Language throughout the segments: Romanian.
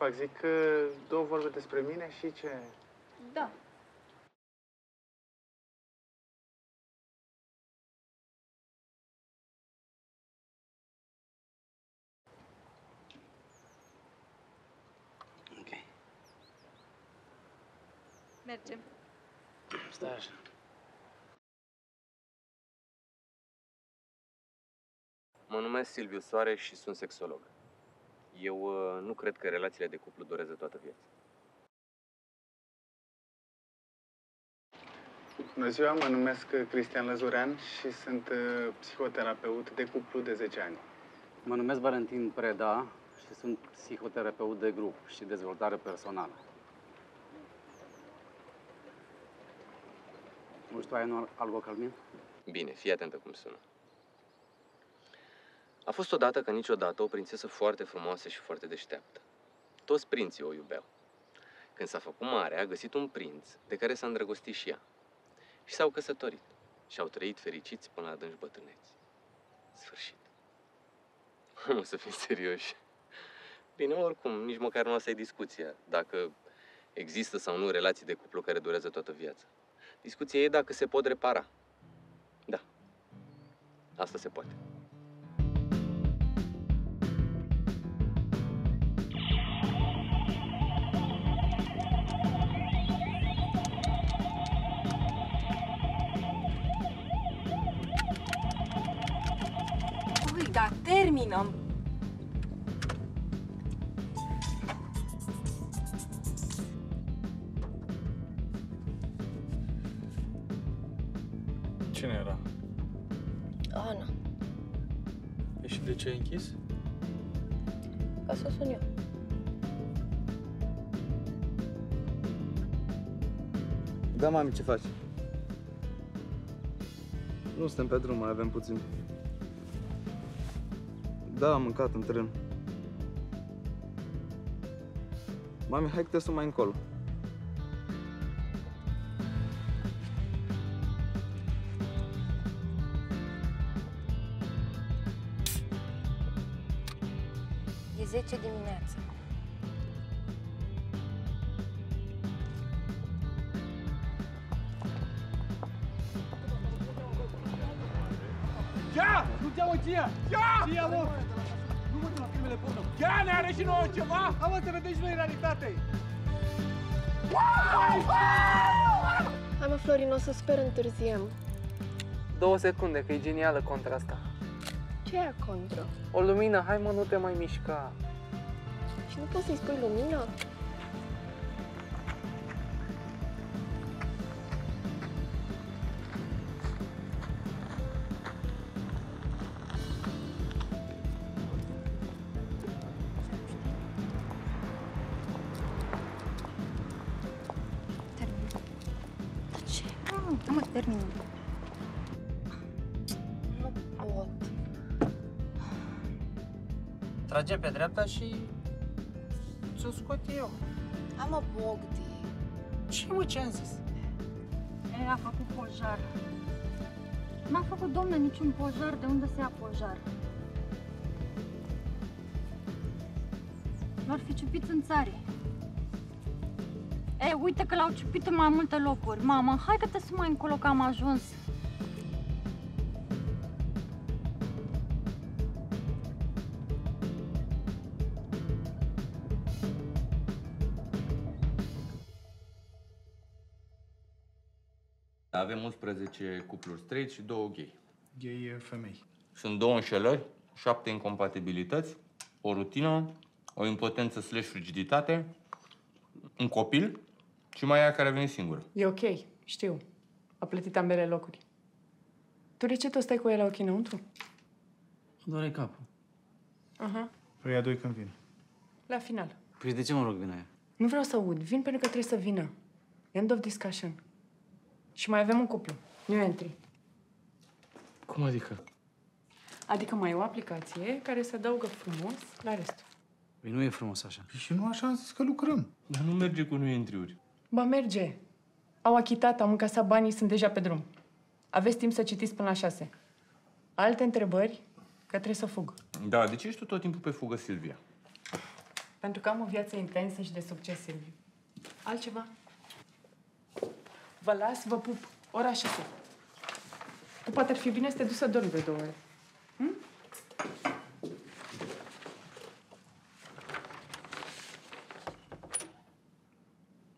fac? Zic că două vorbe despre mine și ce... Da. Ok. Mergem. Stai așa. Mă numesc Silviu Soare și sunt sexolog. Eu uh, nu cred că relațiile de cuplu durează toată viața. Bună ziua, mă numesc Cristian Lăzurean și sunt uh, psihoterapeut de cuplu de 10 ani. Mă numesc Valentin Preda și sunt psihoterapeut de grup și dezvoltare personală. Nu știu, ai un algocalmin? Bine, fii atentă cum sună. A fost odată ca niciodată o prințesă foarte frumoasă și foarte deșteaptă. Toți prinții o iubeau. Când s-a făcut mare, a găsit un prinț de care s-a îndrăgostit și ea. Și s-au căsătorit și au trăit fericiți până la adânci bătrâneți. Sfârșit. Nu să fim serioși. Bine, oricum, nici măcar nu asta e discuția, dacă există sau nu relații de cuplu care durează toată viața. Discuția e dacă se pot repara. Da. Asta se poate. Terminăm. Cine era? Ana, E și de ce ai închis? ca să sun eu. Da, mami, ce faci? Nu suntem pe drum, mai avem puțin. Da, am mâncat în tren. Mami, hai că te sun mai încolo. E 10 dimineața. Ia! Nu te auzi, ia! Ia! Ia, mă! Nu mă la filmele porno. Ia, ne are și nouă ceva? Am să vedem și noi realitate. Hai mă, Florin, o să sper întârziem. Două secunde, că e genială contra asta. Ce e contra? O lumină, hai mă, nu te mai mișca. Și nu poți să-i spui lumină? Tragem pe dreapta și ți-o scot eu. Hai mă, Bogdi. Ce mă, ce am zis? E, a făcut pojar. N-a făcut, domne, niciun pojar. De unde se ia pojar? L-ar fi ciupit în țară. E, uite că l-au ciupit în mai multe locuri. Mama, hai că te sun mai încolo că am ajuns. Avem 11 cupluri straight și două gay. Gay e femei. Sunt două înșelări, șapte incompatibilități, o rutină, o impotență slash frigiditate, un copil și mai ea care a venit singură. E ok, știu. A plătit ambele locuri. Tu de ce tot stai cu el la ochii înăuntru? Doare capul. Aha, Păi a doi când vin. la final. Păi de ce mă rog vine aia? Nu vreau să aud. Vin pentru că trebuie să vină. End of discussion. Și mai avem un cuplu. New entry. Cum adică? Adică mai e o aplicație care se adaugă frumos la restul. Păi nu e frumos așa. Și nu așa am zis că lucrăm. Dar nu merge cu nu entry-uri. Ba merge. Au achitat, am încasat banii, sunt deja pe drum. Aveți timp să citiți până la șase. Alte întrebări? Că trebuie să fug. Da, de ce ești tu tot timpul pe fugă, Silvia? Pentru că am o viață intensă și de succes, Silviu. Altceva? Vă las, vă pup. Ora și tu. Tu poate ar fi bine să te duci să dormi de două ore. Hm?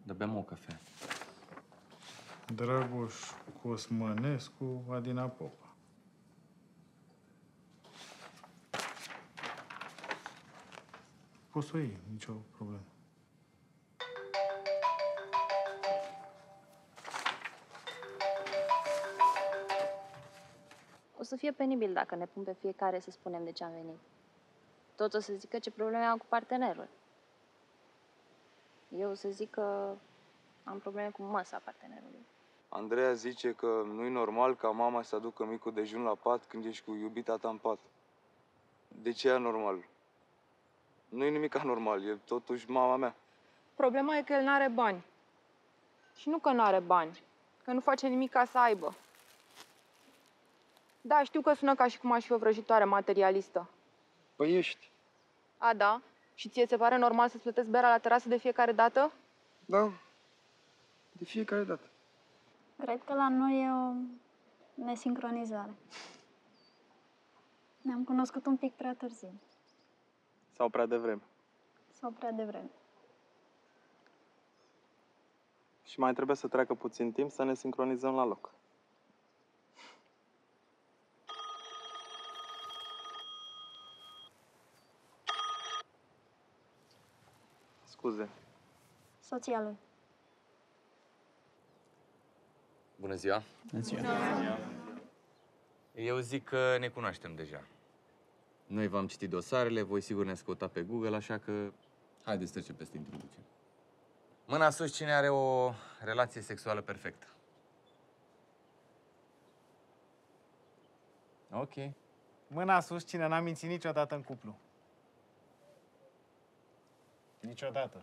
Dar bem o cafea. Dragoș Cosmănescu, Adina Popa. Poți să o iei, nicio problemă. Să fie penibil dacă ne pun pe fiecare să spunem de ce am venit. Tot o să zică ce probleme am cu partenerul. Eu o să zic că am probleme cu măsa partenerului. Andreea zice că nu-i normal ca mama să aducă micul dejun la pat când ești cu iubita ta în pat. De ce e anormal? Nu e nimic anormal, e totuși mama mea. Problema e că el n-are bani. Și nu că n-are bani, că nu face nimic ca să aibă. Da, știu că sună ca și cum aș fi o vrăjitoare materialistă. Păi ești. A, da? Și ție ți pare normal să-ți plătesc berea la terasă de fiecare dată? Da. De fiecare dată. Cred că la noi e o nesincronizare. Ne-am cunoscut un pic prea târziu Sau prea devreme. sau prea devreme. Și mai trebuie să treacă puțin timp să ne sincronizăm la loc. Scuze. Soția lui. Bună ziua! Bună ziua! Eu zic că ne cunoaștem deja. Noi v-am citit dosarele, voi sigur ne-ați căutat pe Google, așa că haideți să trecem peste introducere. Mâna sus cine are o relație sexuală perfectă. Ok. Mâna sus cine n-a mințit niciodată în cuplu. Niciodată.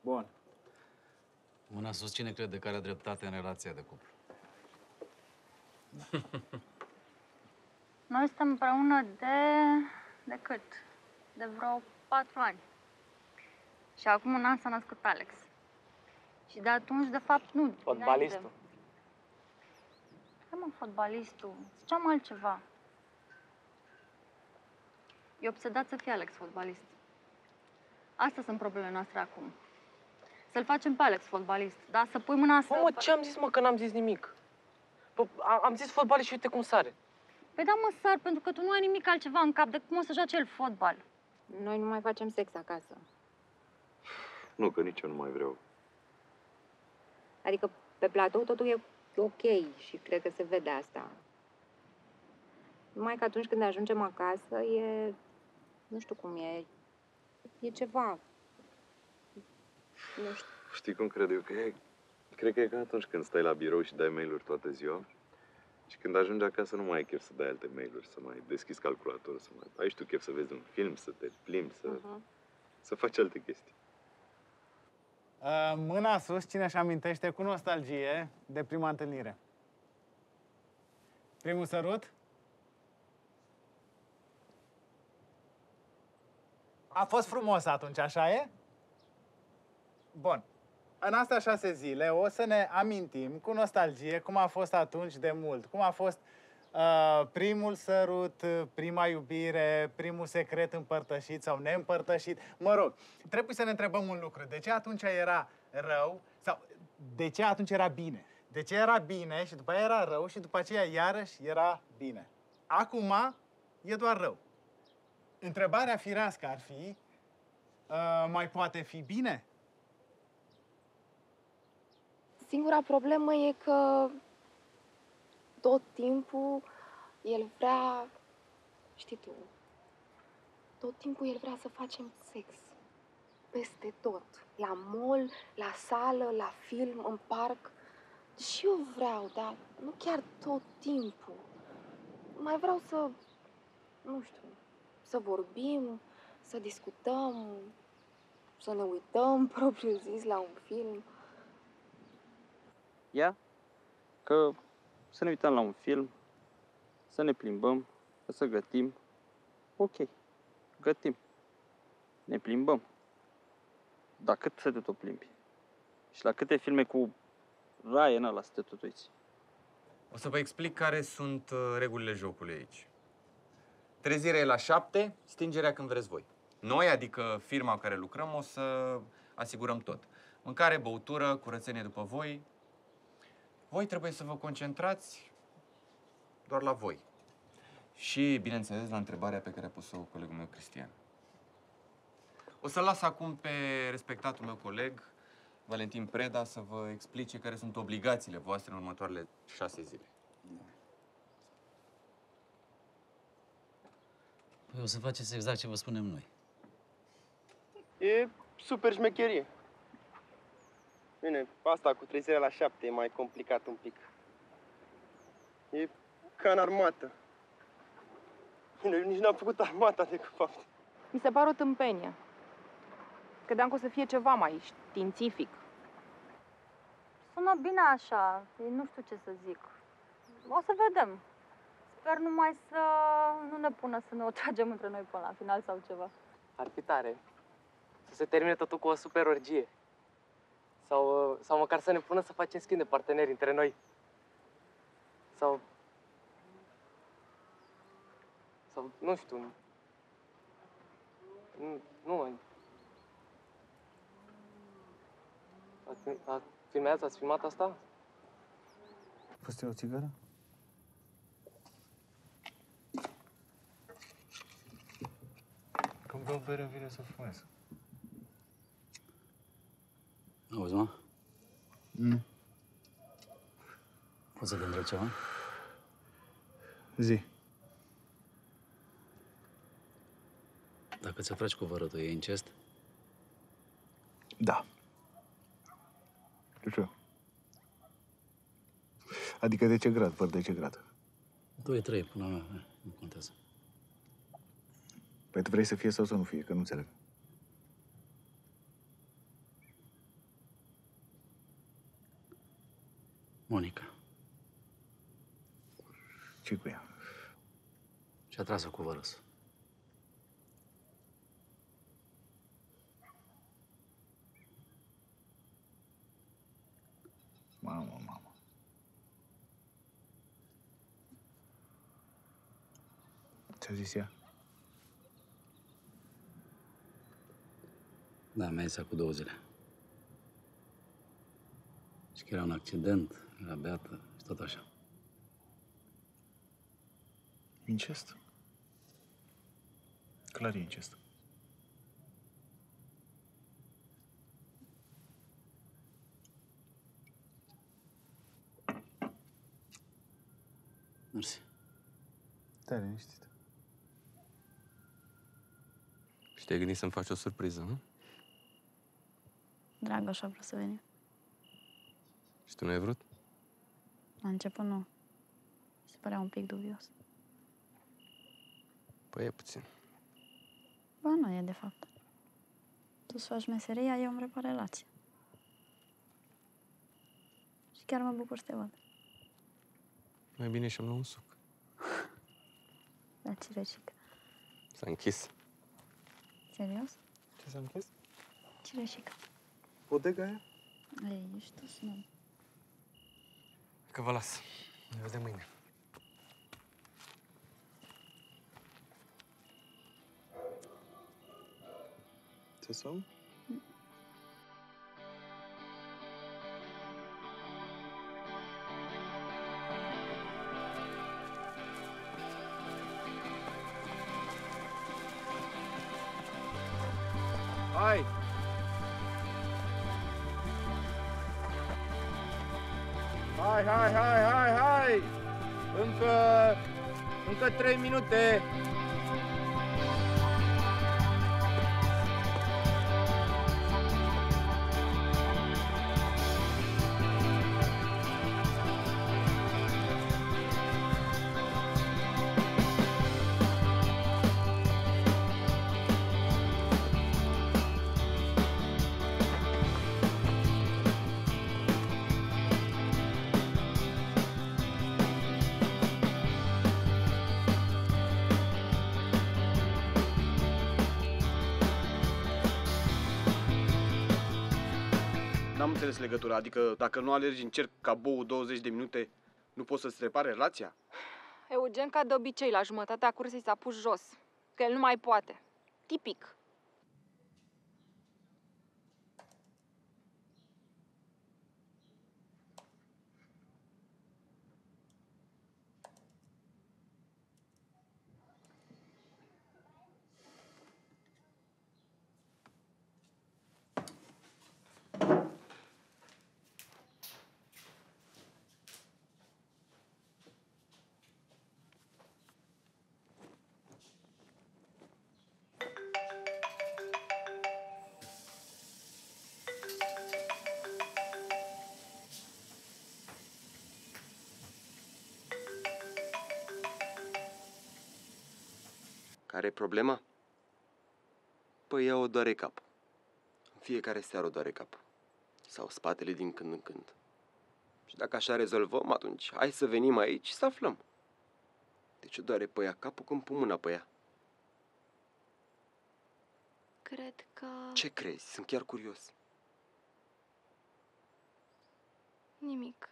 Bun. Mâna sus cine crede că are dreptate în relația de cuplu. Noi suntem împreună de... de cât? De vreo patru ani. Și acum un an s-a născut Alex. Și de atunci, de fapt, nu. Fotbalistul. dinainte. Hai mă, fotbalistul. Ziceam altceva. E obsedat să fie Alex fotbalist. Astea sunt problemele noastre acum. Să-l facem pe Alex fotbalist, da? Să pui mâna să... Bă, mă, ce am zis, mă, că n-am zis nimic? Bă, a- am zis fotbalist și uite cum sare. Păi da, mă, sar, pentru că tu nu ai nimic altceva în cap decât cum o să joace el fotbal. Noi nu mai facem sex acasă. Nu, că nici eu nu mai vreau. Adică pe platou totul e ok și cred că se vede asta. Numai că atunci când ajungem acasă e... Nu știu cum e. E ceva. Nu știu. Știi cum cred eu că e? Cred că e ca atunci când stai la birou și dai mail-uri toată ziua și când ajungi acasă nu mai ai chef să dai alte mail-uri, să mai deschizi calculatorul, să mai... Ai și tu chef să vezi un film, să te plimbi, să, să faci alte chestii. Uh, mâna sus cine își amintește cu nostalgie de prima întâlnire. Primul sărut? A fost frumos atunci, așa e? Bun. În astea șase zile o să ne amintim cu nostalgie cum a fost atunci de mult, cum a fost uh, primul sărut, uh, prima iubire, primul secret împărtășit sau neîmpărtășit. Mă rog, trebuie să ne întrebăm un lucru. De ce atunci era rău sau de ce atunci era bine? De ce era bine și după aia era rău și după aceea iarăși era bine? Acum e doar rău. Întrebarea firească ar fi, uh, mai poate fi bine? Singura problemă e că tot timpul el vrea, știi tu, tot timpul el vrea să facem sex. Peste tot. La mall, la sală, la film, în parc. Și eu vreau, dar nu chiar tot timpul. Mai vreau să, nu știu, să vorbim, să discutăm, să ne uităm propriu zis la un film. Ia că să ne uităm la un film, să ne plimbăm, să gătim. Ok. gătim, ne plimbăm. Dar cât să te tot plimbi? Și la câte filme cu Ryan ăla să te tot uiți? O să vă explic care sunt uh, regulile jocului aici. Trezirea e la șapte, stingerea când vreți voi. Noi, adică firma cu care lucrăm, o să asigurăm tot. Mâncare, băutură, curățenie după voi. Voi trebuie să vă concentrați doar la voi. Și, bineînțeles, la întrebarea pe care a pus-o colegul meu, Cristian. O să las acum pe respectatul meu coleg, Valentin Preda, să vă explice care sunt obligațiile voastre în următoarele șase zile. Păi o să faceți exact ce vă spunem noi. E super șmecherie. Bine, asta cu trezirea la șapte e mai complicat un pic. E ca în armată. Bine, eu nici n-am făcut armata de fapt. Mi se pare o tâmpenie. Credeam că o să fie ceva mai științific. Sună bine așa, e nu știu ce să zic. O să vedem. Sper numai să nu ne pună să ne o tragem între noi până la final sau ceva. Ar fi tare să se termine totul cu o super orgie. Sau, sau măcar să ne pună să facem schimb de parteneri între noi. Sau... Sau, nu știu... Nu, nu... Ați, ați filmează, ați filmat asta? A fost o țigară? Când beau bere, îmi vine să fumez. Auzi, mă? Mm. Poți să te întreb ceva? Zi. Dacă ți-o faci cu vărătul, e incest? Da. De ce? Adică de ce grad? Văd de ce grad? 2-3, până la mea, nu contează. Păi tu vrei să fie sau să nu fie? Că nu înțeleg. Monica. ce cu ea? Și-a tras-o cu vărăsul. Mamă, mamă. Ce-a zis ea? Da, mi-a zis cu două zile. Și că era un accident, era beată și tot așa. Incest? Clar e incest. Mersi. Stai liniștit. Și te-ai gândit să-mi faci o surpriză, nu? Dragoș a vrut să venim. Și tu nu ai vrut? La început nu. Mi se părea un pic dubios. Păi e puțin. Ba, nu e de fapt. Tu îți faci meseria, eu îmi repar relația. Și chiar mă bucur să te văd. Mai bine și-am luat un suc. La cireșică. S-a închis. Serios? Ce s-a închis? Cireșică. Bodega aia? Ei, ești tu snob. Că vă las. Ne vedem mâine. Ce somn? Hai, hai, hai, hai, hai! Încă... încă trei minute! Înțeles legătura, adică dacă nu alergi în cerc ca bou 20 de minute, nu poți să-ți repare relația? Eugen, ca de obicei, la jumătatea cursei s-a pus jos. Că el nu mai poate. Tipic. Care e problema? Păi ea o doare cap. În fiecare seară o doare cap. Sau spatele din când în când. Și dacă așa rezolvăm, atunci hai să venim aici și să aflăm. De ce doare pe ea capul când pun mâna pe ea? Cred că... Ce crezi? Sunt chiar curios. Nimic.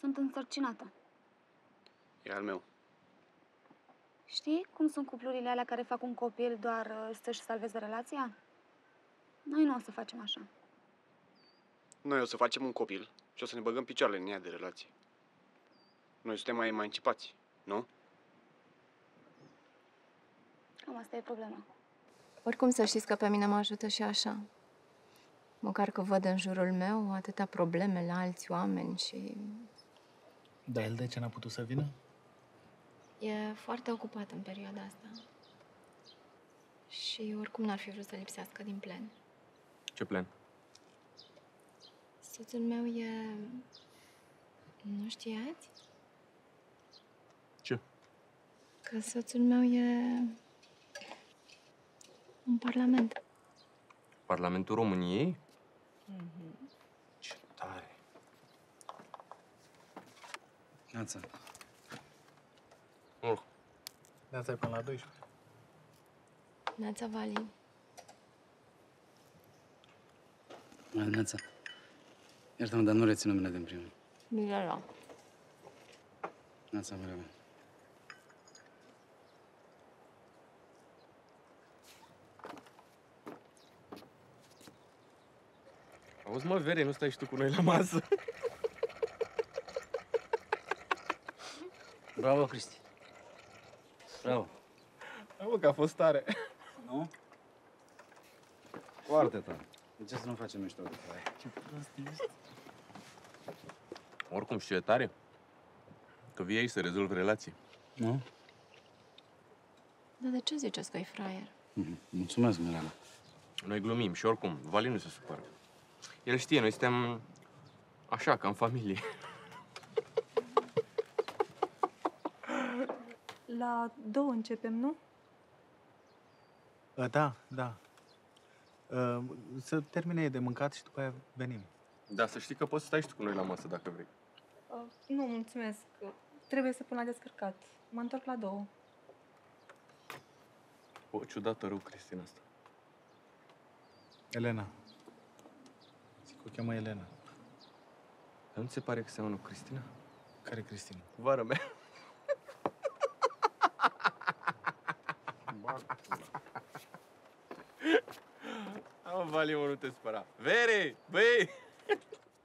Sunt însărcinată. E al meu. Știi cum sunt cuplurile alea care fac un copil doar uh, să-și salveze relația? Noi nu o să facem așa. Noi o să facem un copil și o să ne băgăm picioarele în ea de relație. Noi suntem mai emancipați, nu? Cam asta e problema. Oricum să știți că pe mine mă ajută și așa. Măcar că văd în jurul meu atâtea probleme la alți oameni și Dar el de ce n-a putut să vină? E foarte ocupat în perioada asta. Și oricum n-ar fi vrut să lipsească din plen. Ce plan? Soțul meu e... Nu știați? Ce? Că soțul meu e... în Parlament. Parlamentul României? Ce tare. Neața. Oh. De-asta e până la 12. Neața Vali. Bună dimineața. Iartă-mă, dar nu rețin numele din primul. Mirela. Neața, Mirela. Auzi, mă, Vere, nu stai și tu cu noi la masă? Bravo, Cristi. Bravo. Hai, mă, că a fost tare. Nu? Foarte tare. De ce să nu facem mișto de aia? Ce prost ești. Oricum, știu ce e tare? Că vii aici să rezolvi relații. Nu? Dar de ce ziceți că e fraier? Mhm. Mulțumesc, Mirela. Noi glumim și oricum, Vali nu se supără. El știe, noi suntem așa, ca în familie. La două începem, nu? Uh, Da, da. Uh, Să termine ei de mâncat și după aia venim. Da, să știi că poți să stai și tu cu noi la masă dacă vrei. Uh, nu, mulțumesc. Trebuie să pun la descărcat. Mă întorc la două. O ciudată rău, Cristina asta. Elena. Zic că o cheamă Elena. Dar nu ți se pare că seamănă cu Cristina? Care Cristina? Vară mea. Am Vali, mă, nu te spăra. Vere, băi!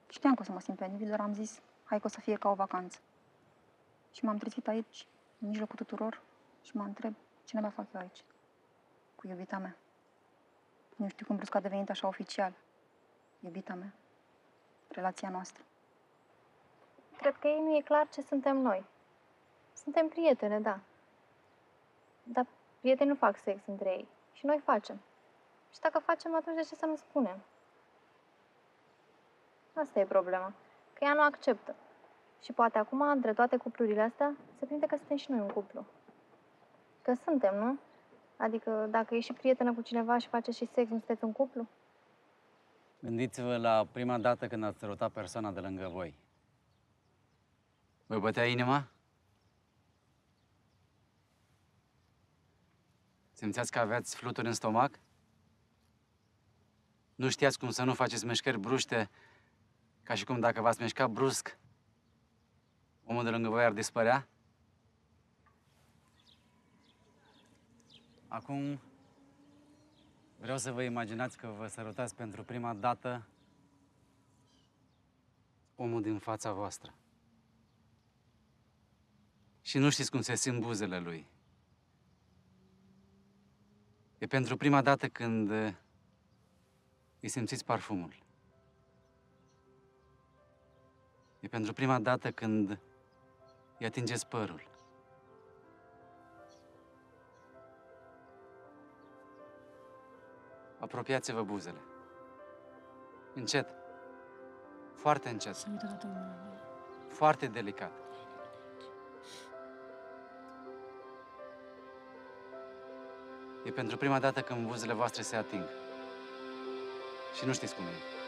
Știam că o să mă simt penibil, dar am zis, hai că o să fie ca o vacanță. Și m-am trezit aici, în mijlocul tuturor, și mă întreb, ce ne mai fac eu aici? Cu iubita mea. Nu știu cum brusc a devenit așa oficial. Iubita mea. Relația noastră. Cred că ei nu e clar ce suntem noi. Suntem prietene, da. Dar prieteni nu fac sex între ei. Și noi facem. Și dacă facem, atunci de ce să nu spunem? Asta e problema. Că ea nu acceptă. Și poate acum, între toate cuplurile astea, se prinde că suntem și noi un cuplu. Că suntem, nu? Adică dacă ești și prietenă cu cineva și faceți și sex, nu sunteți un cuplu? Gândiți-vă la prima dată când ați sărutat persoana de lângă voi. Vă bătea inima? Simțeați că aveați fluturi în stomac? Nu știați cum să nu faceți mișcări bruște, ca și cum dacă v-ați mișcat brusc, omul de lângă voi ar dispărea? Acum vreau să vă imaginați că vă sărutați pentru prima dată omul din fața voastră. Și nu știți cum se simt buzele lui. E pentru prima dată când uh, îi simțiți parfumul. E pentru prima dată când îi atingeți părul. Apropiați-vă buzele. Încet. Foarte încet. Foarte delicat. E pentru prima dată când buzele voastre se ating. Și nu știți cum e.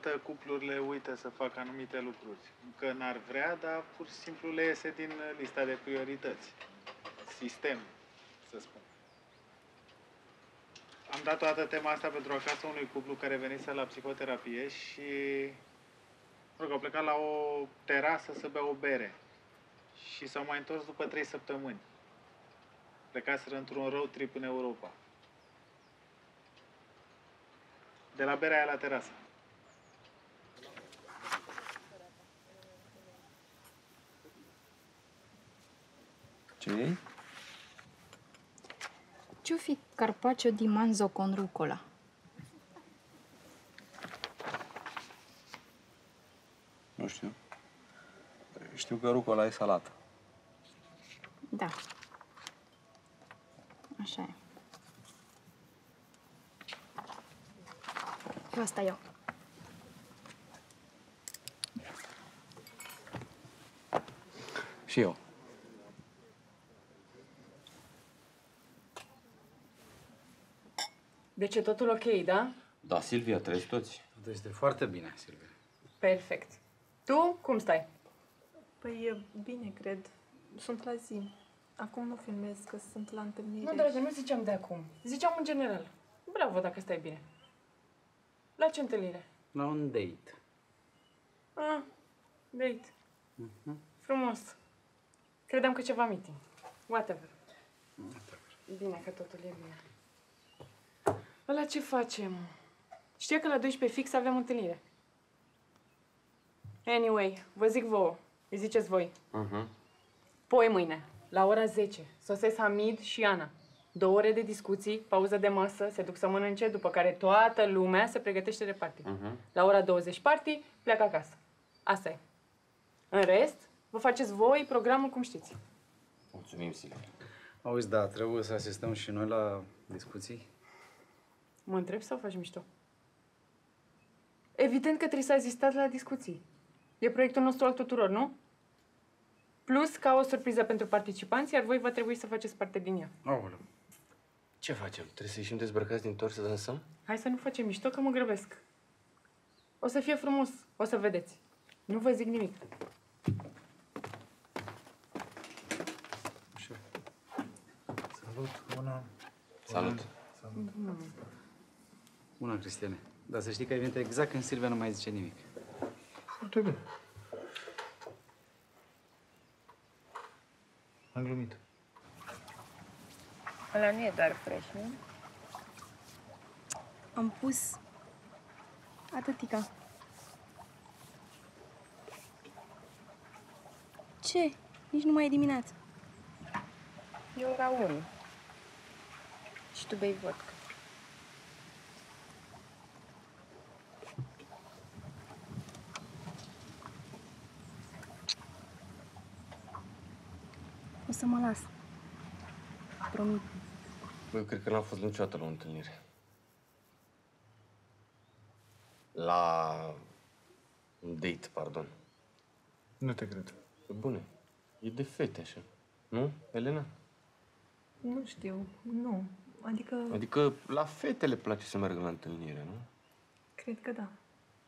Câteodată cuplurile uită să facă anumite lucruri. Că n-ar vrea, dar pur și simplu le iese din lista de priorități. Sistem, să spun. Am dat toată tema asta pentru acasă unui cuplu care venise la psihoterapie și mă rog, au plecat la o terasă să bea o bere. Și s-au mai întors după trei săptămâni. Plecaseră într-un road trip în Europa. De la berea aia la terasă. Ce e? Ce-o fi carpaccio di manzo con rucola? Nu știu. Știu că rucola e salată. Da. Așa e. Eu asta iau. Și eu. Deci e totul ok, da? Da, Silvia, treci toți. Deci de foarte bine, Silvia. Perfect. Tu cum stai? Păi e bine, cred. Sunt la zi. Acum nu filmez, că sunt la întâlnire. Nu, dragă, nu ziceam de acum. Ziceam în general. Bravo dacă stai bine. La ce întâlnire? La un date. Ah, date. Mhm. Frumos. Credeam că ceva meeting. Whatever. Bine că totul e bine. Ăla ce facem? Știa că la 12 fix avem întâlnire. Anyway, vă zic vouă. Îi ziceți voi. Uh-huh. Poi mâine, la ora 10, sosesc Hamid și Ana. Două ore de discuții, pauză de masă, se duc să mănânce, după care toată lumea se pregătește de party. Uh-huh. La ora 20 party, pleacă acasă. Asta e. În rest, vă faceți voi programul cum știți. Mulțumim, Silvia. Auzi, da, trebuie să asistăm și noi la discuții. Mă întreb sau faci mișto? Evident că trebuie să asistat la discuții. E proiectul nostru al tuturor, nu? Plus ca o surpriză pentru participanți, iar voi va trebui să faceți parte din ea. Aoleu. Ce facem? Trebuie să ieșim dezbrăcați din tor să dansăm? Hai să nu facem mișto că mă grăbesc. O să fie frumos, o să vedeți. Nu vă zic nimic. Salut, bună. Salut. Salut. Bună, Cristiane. Dar să știi că ai venit exact când Silvia nu mai zice nimic. Foarte bine. Am glumit. Ăla nu e doar fresh, nu? Am pus atâtica. Ce? Nici nu mai e dimineață. E ora 1. Și tu bei vodka. Să mă las. Promit. Bă, eu cred că n-am fost niciodată la o întâlnire. La un date, pardon. Nu te cred. Pe bune. E de fete așa. Nu, Elena? Nu știu, nu. Adică, Adică la fete le place să meargă la întâlnire, nu? cred că da.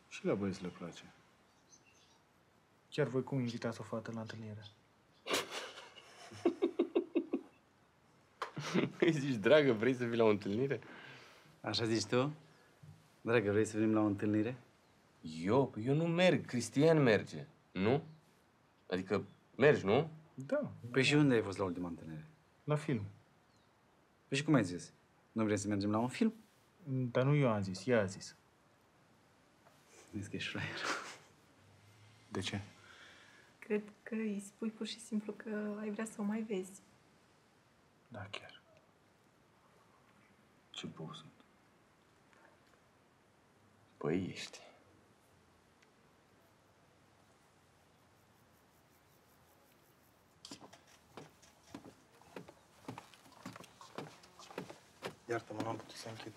Și la băieți le place. Chiar voi cum invitați o fată la întâlnire? Îi zici, dragă, vrei să vii la o întâlnire? Așa zici tu? Dragă, vrei să venim la o întâlnire? Eu? Eu nu merg. Cristian merge. Nu? Adică mergi, nu? Da. Păi și unde ai fost la ultima întâlnire? La film. Păi și cum ai zis? Nu vrei să mergem la un film? Dar nu eu am zis, ea a zis. Zici că ești fraier. De ce? Cred că îi spui pur și simplu că ai vrea să o mai vezi. Da, chiar. Ce bou sunt. Păi ești. Iartă-mă, n-am putut să închid.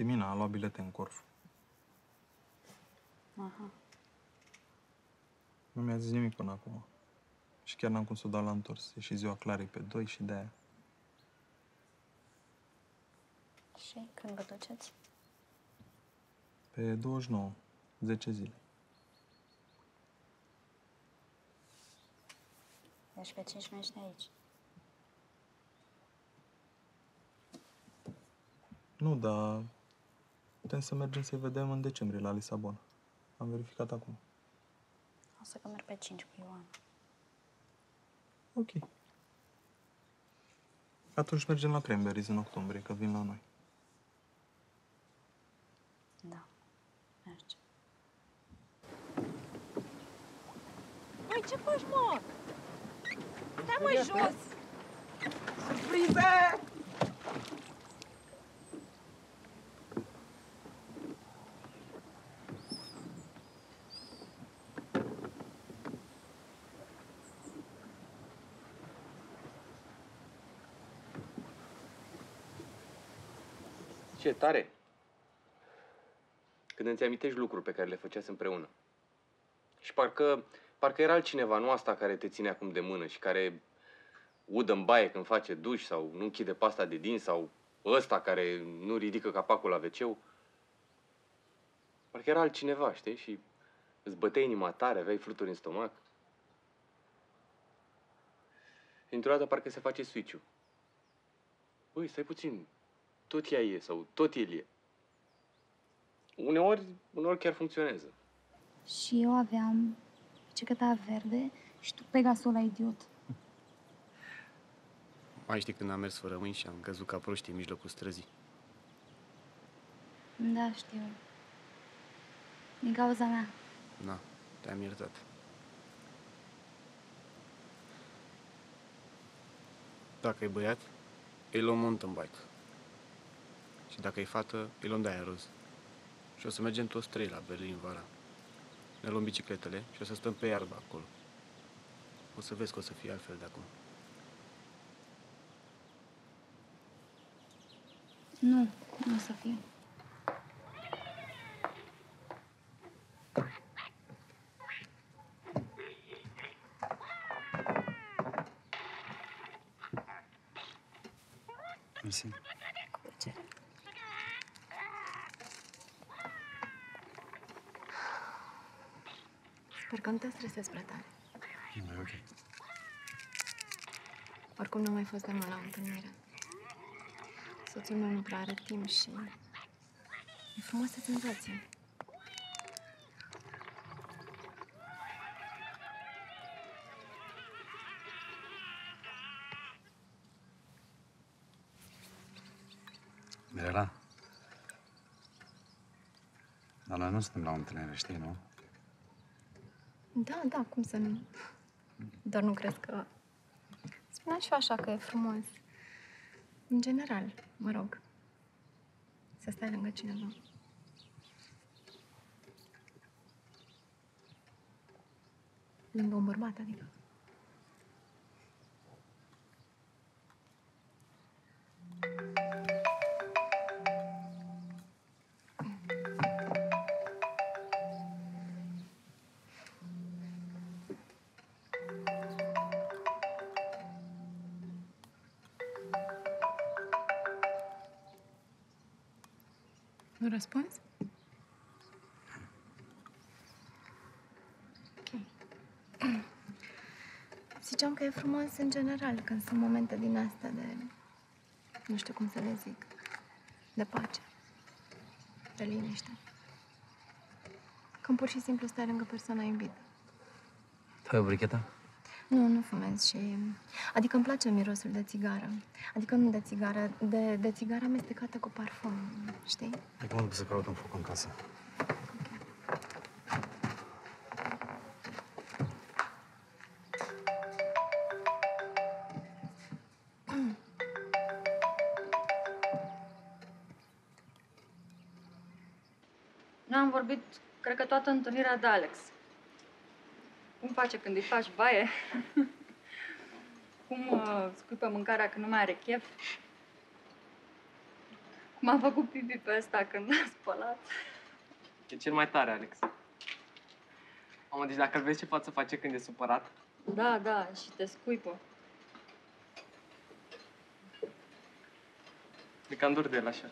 Simina a luat bilete în Corfu. Aha. Nu mi-a zis nimic până acum. Și chiar n-am cum să o dau la întors. E și ziua Clarei pe 2 și de aia. Și când vă duceți? Pe 29, 10 zile. Deci pe 5 mergi de aici. Nu, dar putem să mergem să-i vedem în decembrie la Lisabona. Am verificat acum. O să că merg pe 5 cu Ioan. Ok. Atunci mergem la Cranberries în octombrie, că vin la noi. Da. Merge. Măi, ce faci, mă? Stai, mă, jos! Surprize! Ce tare! Când îți amintești lucruri pe care le făceați împreună. Și parcă, parcă era altcineva, nu asta care te ține acum de mână și care udă în baie când face duș sau nu închide pasta de dinți sau ăsta care nu ridică capacul la wc Parcă era altcineva, știi? Și îți bătea inima tare, aveai fluturi în stomac. Dintr-o dată parcă se face switch-ul. Băi, stai puțin, tot ea e sau tot el e. Uneori, uneori chiar funcționează. Și eu aveam cecăta verde și tu Pegasul la idiot. Mai știi când am mers fără mâini și am căzut ca proștii în mijlocul străzii? Da, știu. Din cauza mea. Na, te-am iertat. Dacă e băiat, îi luăm mountain bike. Și dacă e fată, îi luăm de-aia roz. Și o să mergem toți trei la Berlin vara. Ne luăm bicicletele și o să stăm pe iarbă acolo. O să vezi că o să fie altfel de acum. Nu, nu o să fie. Mersi. Sper că nu te stresezi prea tare. E ok. Oricum nu am mai fost de mult la o întâlnire. Soțul meu nu prea are timp și... E frumoasă senzație. Mirela? Dar noi nu suntem la o întâlnire, știi, nu? Da, da, cum să nu? Doar nu crezi că... Spuneam și eu așa că e frumos. În general, mă rog. Să stai lângă cineva. Lângă un bărbat, adică. Nu răspunzi? Ok. Ziceam că e frumos în general când sunt momente din astea de... Nu știu cum să le zic. De pace. De liniște. Când pur și simplu stai lângă persoana iubită. Tu ai o brichetă? Nu, nu fumez și... Adică îmi place mirosul de țigară. Adică nu de țigară, de, de țigară amestecată cu parfum, știi? Hai că mă duc să caut un foc în casă. N-am vorbit, cred că toată întâlnirea de Alex. Cum face când îi faci baie? Cum uh, scuipă mâncarea când nu mai are chef? Cum a făcut pipi pe ăsta când a spălat? E cel mai tare, Alex. Mamă, deci dacă vezi ce față face când e supărat, Da, da, și te scuipă. e cam dur de el așa.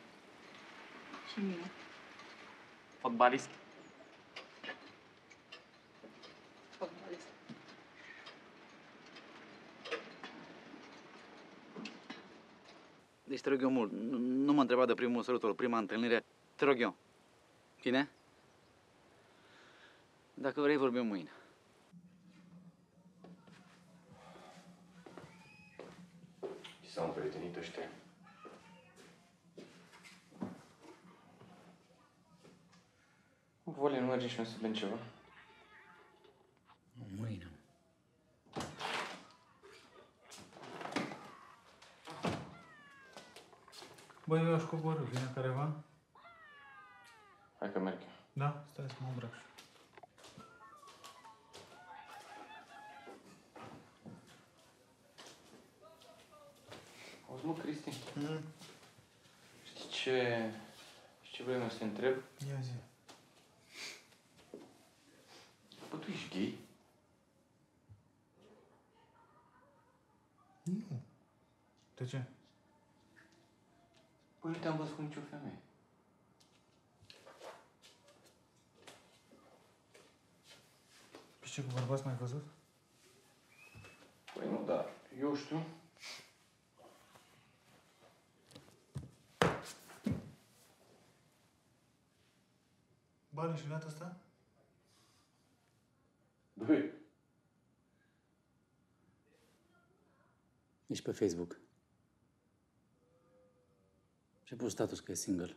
Și mine. Fotbalist. Fotbalist. Deci te rog eu mult, nu, nu mă întreba de primul sărutul, prima întâlnire. Te rog eu. Bine? Dacă vrei, vorbim mâine. Și s-au împrietenit ăștia. Vole, nu mergem și noi să bem ceva? Mâine. Băi, eu aș coborâ. Vine careva? Hai că merg. Da? Stai să mă îmbrac. Auzi, mă, Cristi? Mm. Știi ce... Știi ce vreau să te întreb? Ia zi. Bă, tu ești gay? Nu. De ce? Păi nu te-am văzut cu nicio femeie. Pe ce cu bărbați mai văzut? Păi nu, dar eu știu. Bani și data asta? Băi, Ești pe Facebook. Pus status că e single.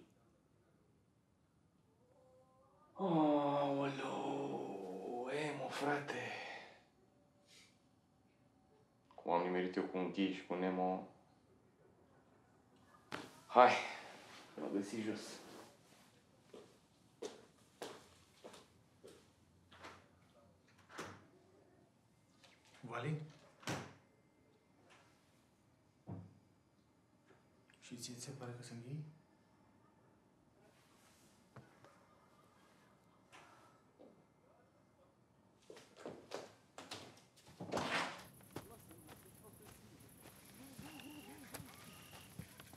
Aoleu, emo, frate. Cum am nimerit eu cu un gay și cu Nemo. Hai, l-o găsi jos. Vali? Și ție ți se pare că sunt gay?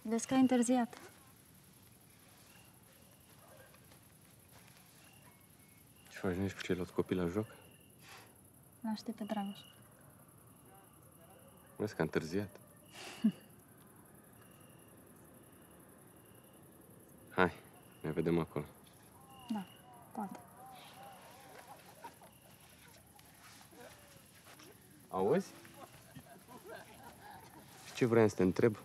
Vezi că ai întârziat. Ce faci, nu ești cu ceilalți copii la joc? L-aștept pe Dragoș. Vezi că a întârziat. Hai, ne vedem acolo. Da, poate. Auzi? Și ce vreau să te întreb?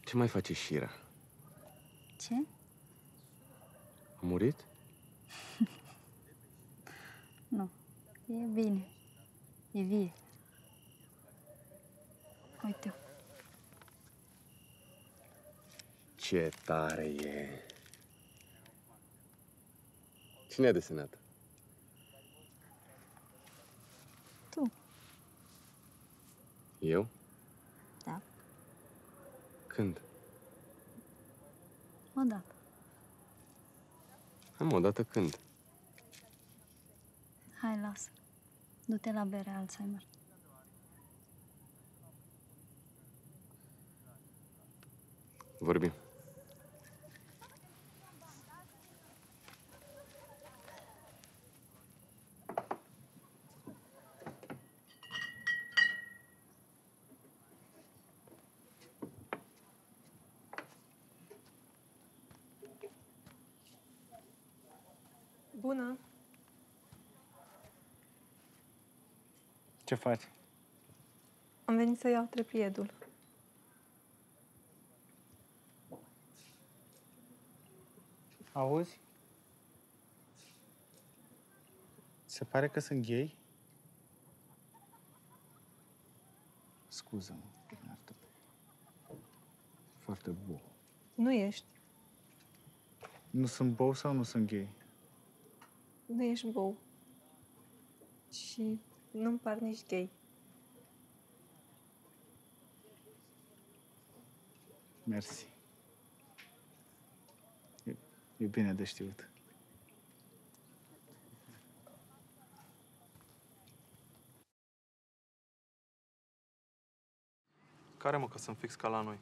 Ce mai face Shira? Ce? A murit? Nu. E bine. E vie. Uite-o. Ce tare e! Cine a desenat? Tu. Eu? Da. Când? Odată. Am o dată când? Hai, lasă. Du-te la bere, Alzheimer. Vorbim. Bună! Ce faci? Am venit să iau trepiedul. Auzi? Se pare că sunt gay? Scuză-mă, iartă Foarte bou. Nu ești. Nu sunt bou sau nu sunt gay? Nu ești bou. Și nu-mi par nici gay. Mersi. E, e bine de știut. Care mă că sunt fix ca la noi.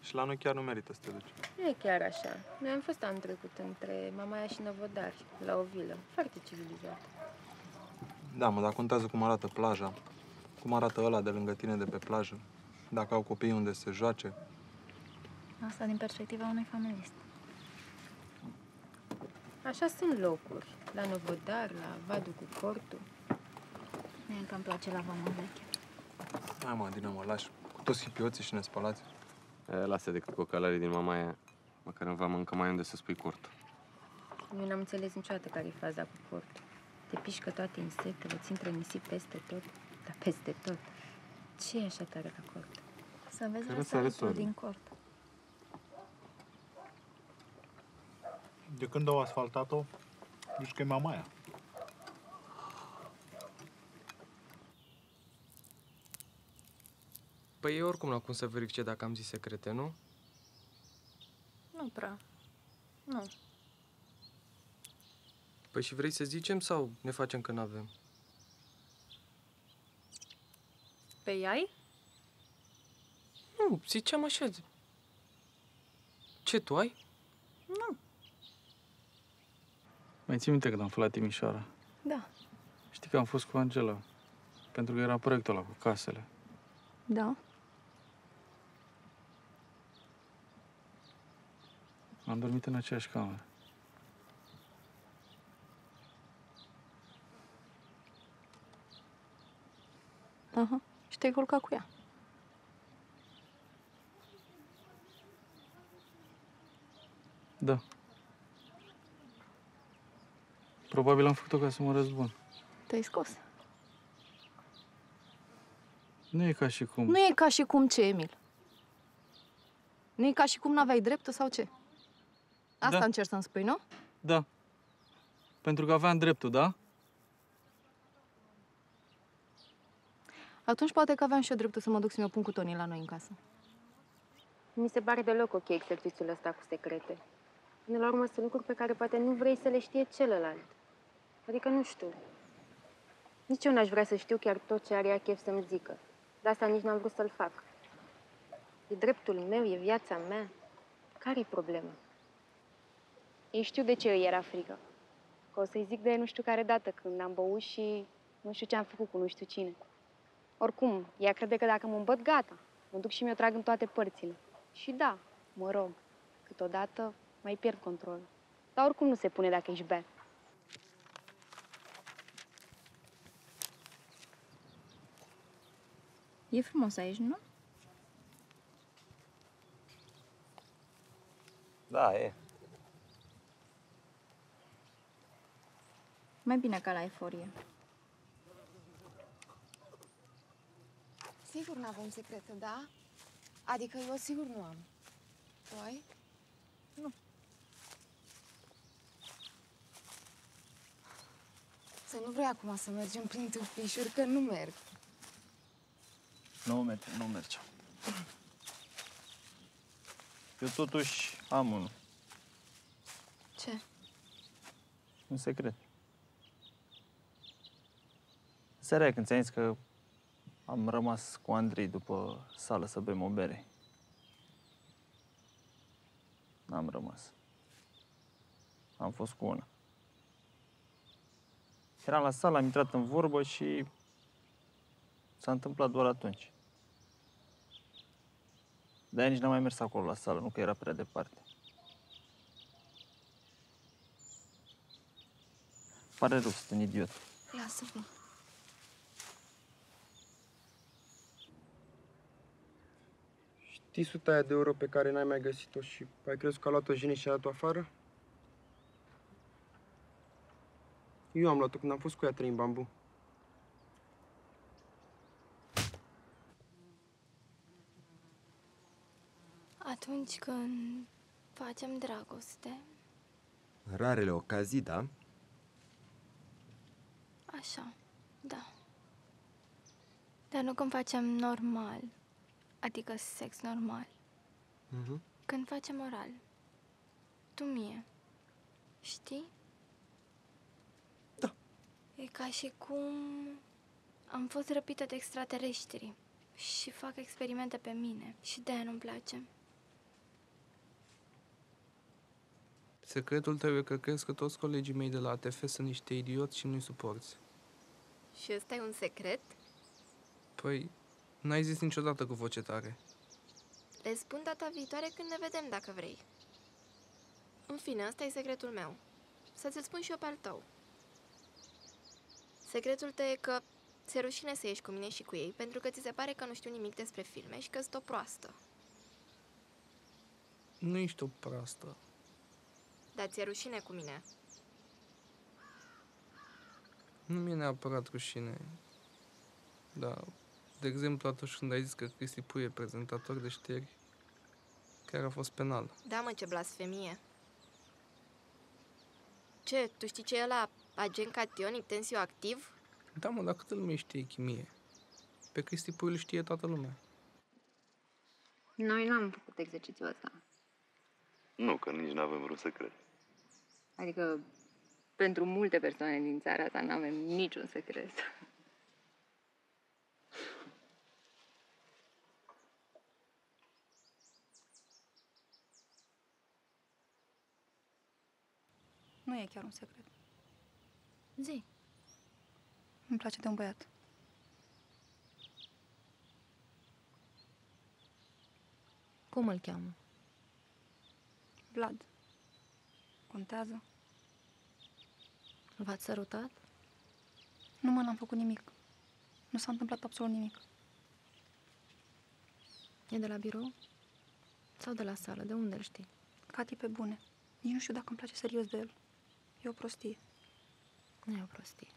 Și la noi chiar nu merită să te duci. Nu e chiar așa. Noi am fost anul trecut între Mamaia și Năvodari, la o vilă. Foarte civilizată. Da, mă, dar contează cum arată plaja, cum arată ăla de lângă tine de pe plajă, dacă au copii unde se joace. Asta din perspectiva unui familist. Așa sunt locuri. La Novodar, la Vadul cu Cortul. Mie încă îmi place la vama veche. Hai mă, Dina, mă lași. Cu toți hipioții și nespălați. E, lasă decât cocalarii din mama aia. Măcar în vamă încă mai unde să spui cort. Eu n-am înțeles niciodată care e faza cu cortul. Te pișcă toate insectele, ți intră nisip peste tot, dar peste tot. Ce e așa tare la cort? Să vezi Care răsăritul sare din cort. De când au asfaltat-o, zici că e mamaia. Păi e oricum la cum să verifice dacă am zis secrete, nu? Nu prea. Nu. Păi și vrei să zicem sau ne facem că n-avem? Pe ai? Nu, ziceam așa. Ce, tu ai? Nu. Mai ții minte când am fost la Timișoara? Da. Știi că am fost cu Angela. Pentru că era proiectul ăla cu casele. Da. Am dormit în aceeași cameră. Aha. Și te-ai culcat cu ea. Da. Probabil am făcut-o ca să mă răzbun. Te-ai scos. Nu e ca și cum... Nu e ca și cum ce, Emil? Nu e ca și cum n-aveai dreptul sau ce? Asta Da. încerci să-mi spui, nu? Da. Pentru că aveam dreptul, da? Atunci poate că aveam și eu dreptul să mă duc să-mi o pun cu Toni la noi în casă. Mi se pare deloc ok exercițiul ăsta cu secrete. Până la urmă sunt lucruri pe care poate nu vrei să le știe celălalt. Adică nu știu. Nici eu n-aș vrea să știu chiar tot ce are ea chef să-mi zică. De asta nici n-am vrut să-l fac. E dreptul meu, e viața mea. Care-i problema? Ei știu de ce îi era frică. Că o să-i zic de nu știu care dată când am băut și nu știu ce am făcut cu nu știu cine. Oricum, ea crede că dacă mă îmbăt, gata. Mă duc și mi-o trag în toate părțile. Și da, mă rog, câteodată mai pierd controlul. Dar oricum nu se pune dacă ești beat. E frumos aici, nu? Da, e. Mai bine ca la eforie. Sigur nu avem secrete, da? Adică eu sigur nu am. Tu ai? Nu. Să nu vrei acum să mergem prin tufișuri, că nu merg. Nu merge, nu merge. Eu totuși am unul, Ce? un secret. Seara aia când ți-am zis că am rămas cu Andrei după sală să bem o bere. N-am rămas. Am fost cu una. Eram la sală, am intrat în vorbă și s-a întâmplat doar atunci. De-aia nici n-am mai mers acolo la sală, nu că era prea departe. Pare rău, sunt un idiot. Lasă-mă. Știi suta aia de euro pe care n-ai mai găsit-o și ai crezut că a luat-o Jene și a dat-o afară? Eu am luat-o când am fost cu ea trei în bambu. Atunci când facem dragoste, În rarele ocazii, da? așa, da. Dar nu când facem normal, adică sex normal. Mhm. Când facem oral. Tu mie. Știi? Da. E ca și cum am fost răpită de extraterestri și fac experimente pe mine și de-aia nu-mi place. Secretul tău e că crezi că toți colegii mei de la ATF sunt niște idioți și nu-i suporți. Și ăsta e un secret? Păi, n-ai zis niciodată cu voce tare. Le spun data viitoare când ne vedem, dacă vrei. În fine, asta e secretul meu. Să ți-l spun și eu pe al tău. Secretul tău e că ți-e rușine să ieși cu mine și cu ei pentru că ți se pare că nu știu nimic despre filme și că sunt o proastă. Nu ești o proastă. Dar ți-e rușine cu mine. Nu mi-e neapărat rușine. Da, de exemplu, atunci când ai zis că Cristi Pui e prezentator de știri, chiar a fost penal. Da, mă, ce blasfemie. Ce, tu știi ce e la agent cationic tensioactiv? Da, mă, dar câtă lume știe chimie? Pe Cristi Pui îl știe toată lumea. Noi n-am făcut exercițiul ăsta. Nu, că nici n-avem vreun secret. Adică, pentru multe persoane din țara asta n-avem niciun secret. Nu e chiar un secret. Zi. Îmi place de un băiat. Cum îl cheamă? Vlad. Contează? V-ați sărutat? Nu mă, n-am făcut nimic. Nu s-a întâmplat absolut nimic. E de la birou? Sau de la sală? De unde îl știi? Cati pe bune. Nici nu știu dacă îmi place serios de el. E o prostie. Nu e o prostie.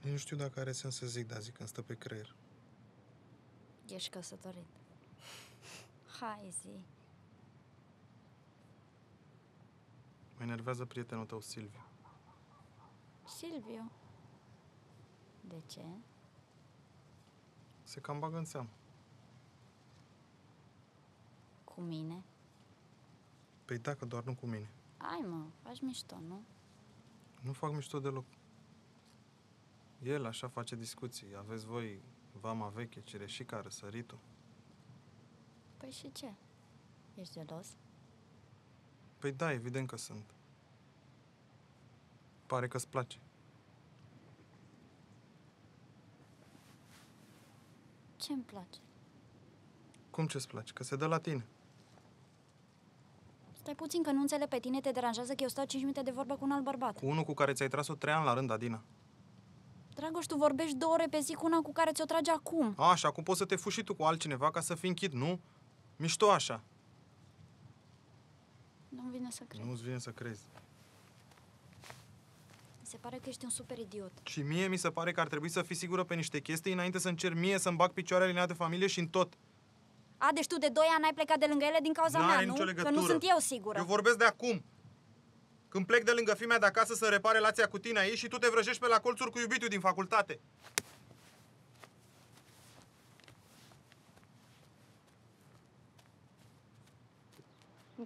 Nu știu dacă are sens să zic, dar zic când stă pe creier. Ești căsătorit. Hai, zi. Mă enervează prietenul tău, Silviu. Silviu. De ce? Se cam bagă în seamă. Cu mine? Păi da, că doar nu cu mine. Ai, mă, faci mișto, nu? Nu fac mișto deloc. El așa face discuții. Aveți voi vama veche, cireșica, răsăritul. Păi și ce? Ești gelos? Păi da, evident că sunt. Pare că-ți place. Ce-mi place? Cum ce-ți place? Că se dă la tine. Stai puțin că nu înțeleg pe tine, te deranjează că eu stau 5 minute de vorbă cu un alt bărbat. Cu unul cu care ți-ai tras-o trei ani la rând, Adina. Dragoș, tu vorbești două ore pe zi cu una cu care ți-o trage acum. A, și acum poți să te fuși și tu cu altcineva ca să fii închid, nu? Mișto așa. Nu-mi vine să cred. Nu-ți vine să crezi. Mi se pare că ești un super idiot. Și mie mi se pare că ar trebui să fii sigură pe niște chestii înainte să încerc mie să-mi bag picioarele în ea de familie și în tot. A, deci tu de 2 ani ai plecat de lângă ele din cauza N-are mea, nu? nicio Că nu legătură. sunt eu sigură. Eu vorbesc de acum. Când plec de lângă fimea de acasă să repar relația cu tine aici și tu te vrăjești pe la colțuri cu iubitul din facultate.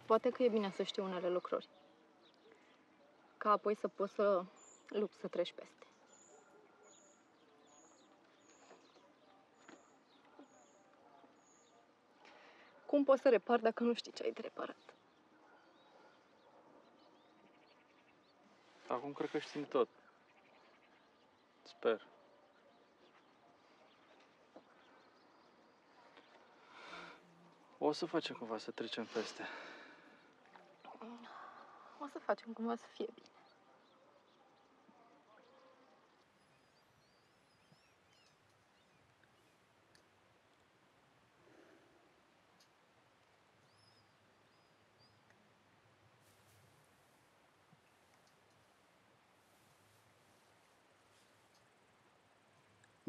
Poate că e bine să știi unele lucruri. Ca apoi să poți să lupți să treci peste. Cum poți să repari dacă nu știi ce ai de reparat? Acum cred că știm tot. Sper. O să facem cumva să trecem peste. O să facem cumva să fie bine.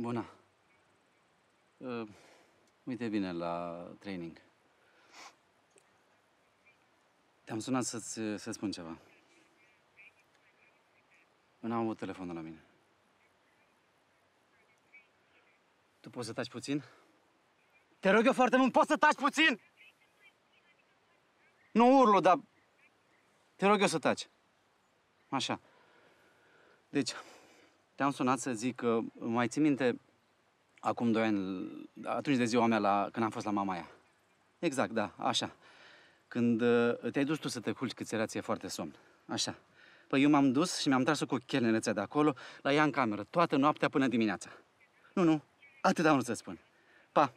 Bună. Uh, uite bine la training. Te-am sunat să-ți, să spun ceva. Nu am avut telefonul la mine. Tu poți să taci puțin? Te rog eu foarte mult, poți să taci puțin? Nu urlu, dar te rog eu să taci. Așa. Deci, te-am sunat să zic că mai ții minte acum doi ani, atunci de ziua mea, la, când am fost la mama aia. Exact, da, așa. Când uh, te-ai dus tu să te culci cât era ție foarte somn. Așa. Păi eu m-am dus și mi-am tras-o cu chelnereța de acolo la ea în cameră, toată noaptea până dimineața. Nu, nu, atât am vrut să spun. Pa!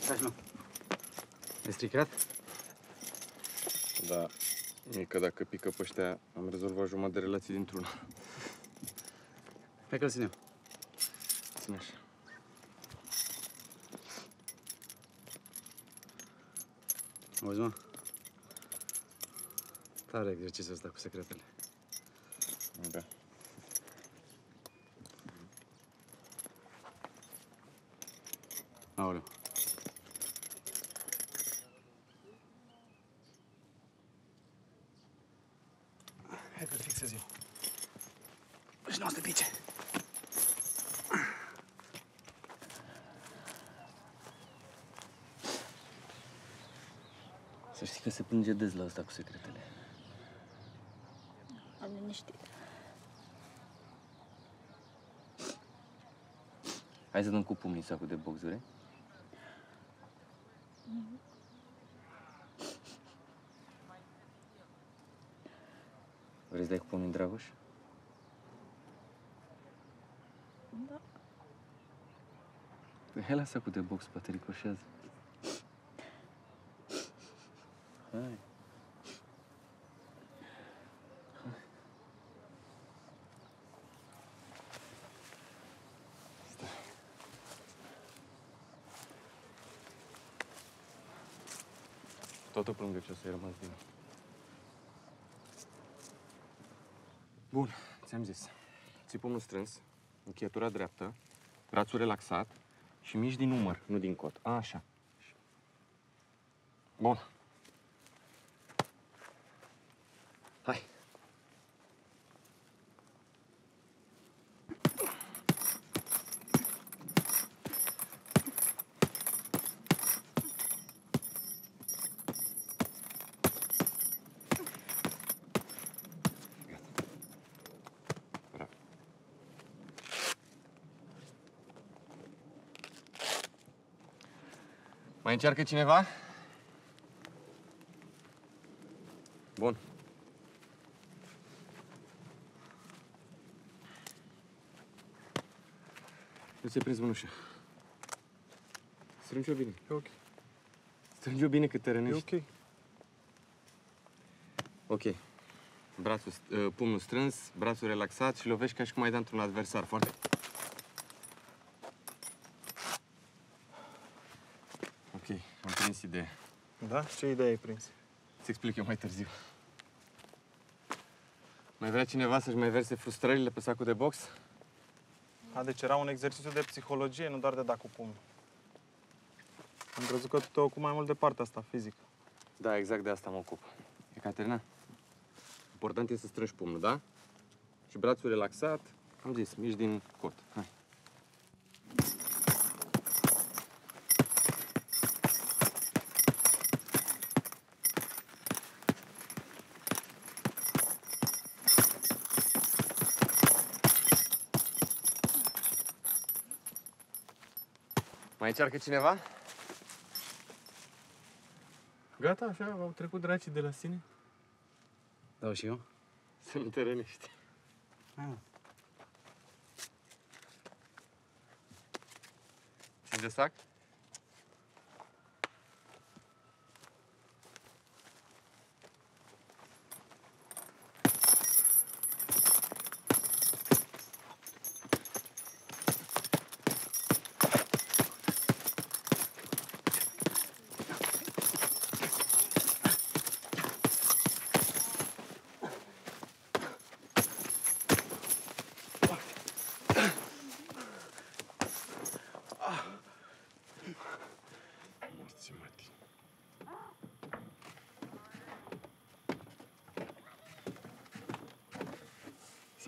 Stai, nu. Ai stricat? Da, e că dacă pică pe ăștia, am rezolvat jumătate de relații dintr-una. Hai că-l țin eu. Ține așa. Auzi, mă? Tare exercițiul ăsta cu secretele. Da. Aoleu. Hai că-l fixez eu. Și nu o să pice. Să știi că se plânge des la asta cu secretele. Am liniștit. Hai să dăm cu pumnii sacul de box, vrei? Vrei să dai cu pumnii în Dragoș? Da. Păi hai la sacul de box, poate ricoșează. Hai. Tot o plângă ce o să-i rămas bine. Bun, ți-am zis. Ții pumnul strâns, încheietura dreaptă, brațul relaxat și mici din umăr, nu din cot. A, așa. Bun. Hai. Mai încearcă cineva? Bun. Nu ți-ai prins mânușa. Strânge-o bine. E ok. Strânge-o bine că te rănești. E ok. Ok. Brațul, st- uh, pumnul strâns, brațul relaxat și lovești ca și cum ai da într-un adversar. Foarte. Ok, am prins ideea. Da? Ce idee ai prins? Îți explic eu mai târziu. Mai vrea cineva să-și mai verse frustrările pe sacul de box? A, deci era un exercițiu de psihologie, nu doar de da cu pumnul. Am crezut că tu te ocupi mai mult de partea asta fizică. Da, exact de asta mă ocup. Ecaterina, important e să strângi pumnul, da? Și brațul relaxat, am zis, mici din cot. Hai. Mai încearcă cineva? Gata, așa, au trecut dracii de la sine? Dau și eu? Să nu te rănești. Hai, mă. Ți de sac?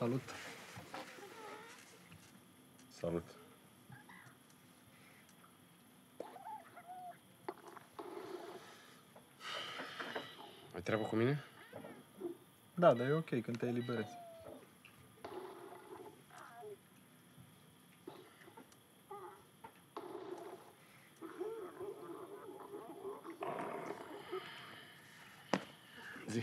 Salut. Salut. Ai treabă cu mine? Da, dar e ok când te eliberezi. Zi.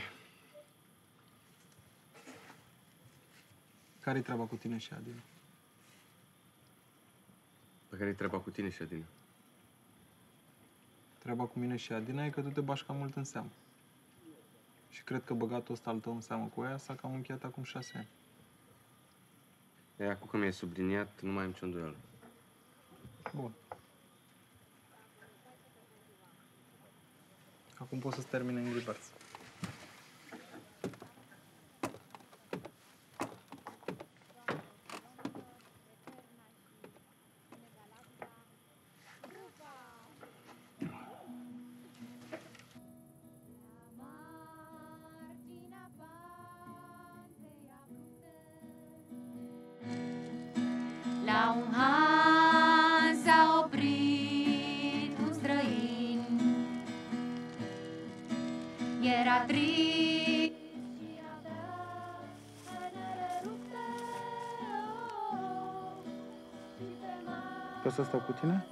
Care-i treaba cu tine și Adina? Pe care-i treaba cu tine și Adina? Treaba cu mine și Adina e că tu te bași cam mult în seamă. Și cred că băgatul ăsta al tău în seamă cu ea s-a cam încheiat acum șase ani. E, acum că mi-ai subliniat, nu mai am nicio îndoială. Bun. Acum poți să-ți termine în liberți. Să stau cu tine?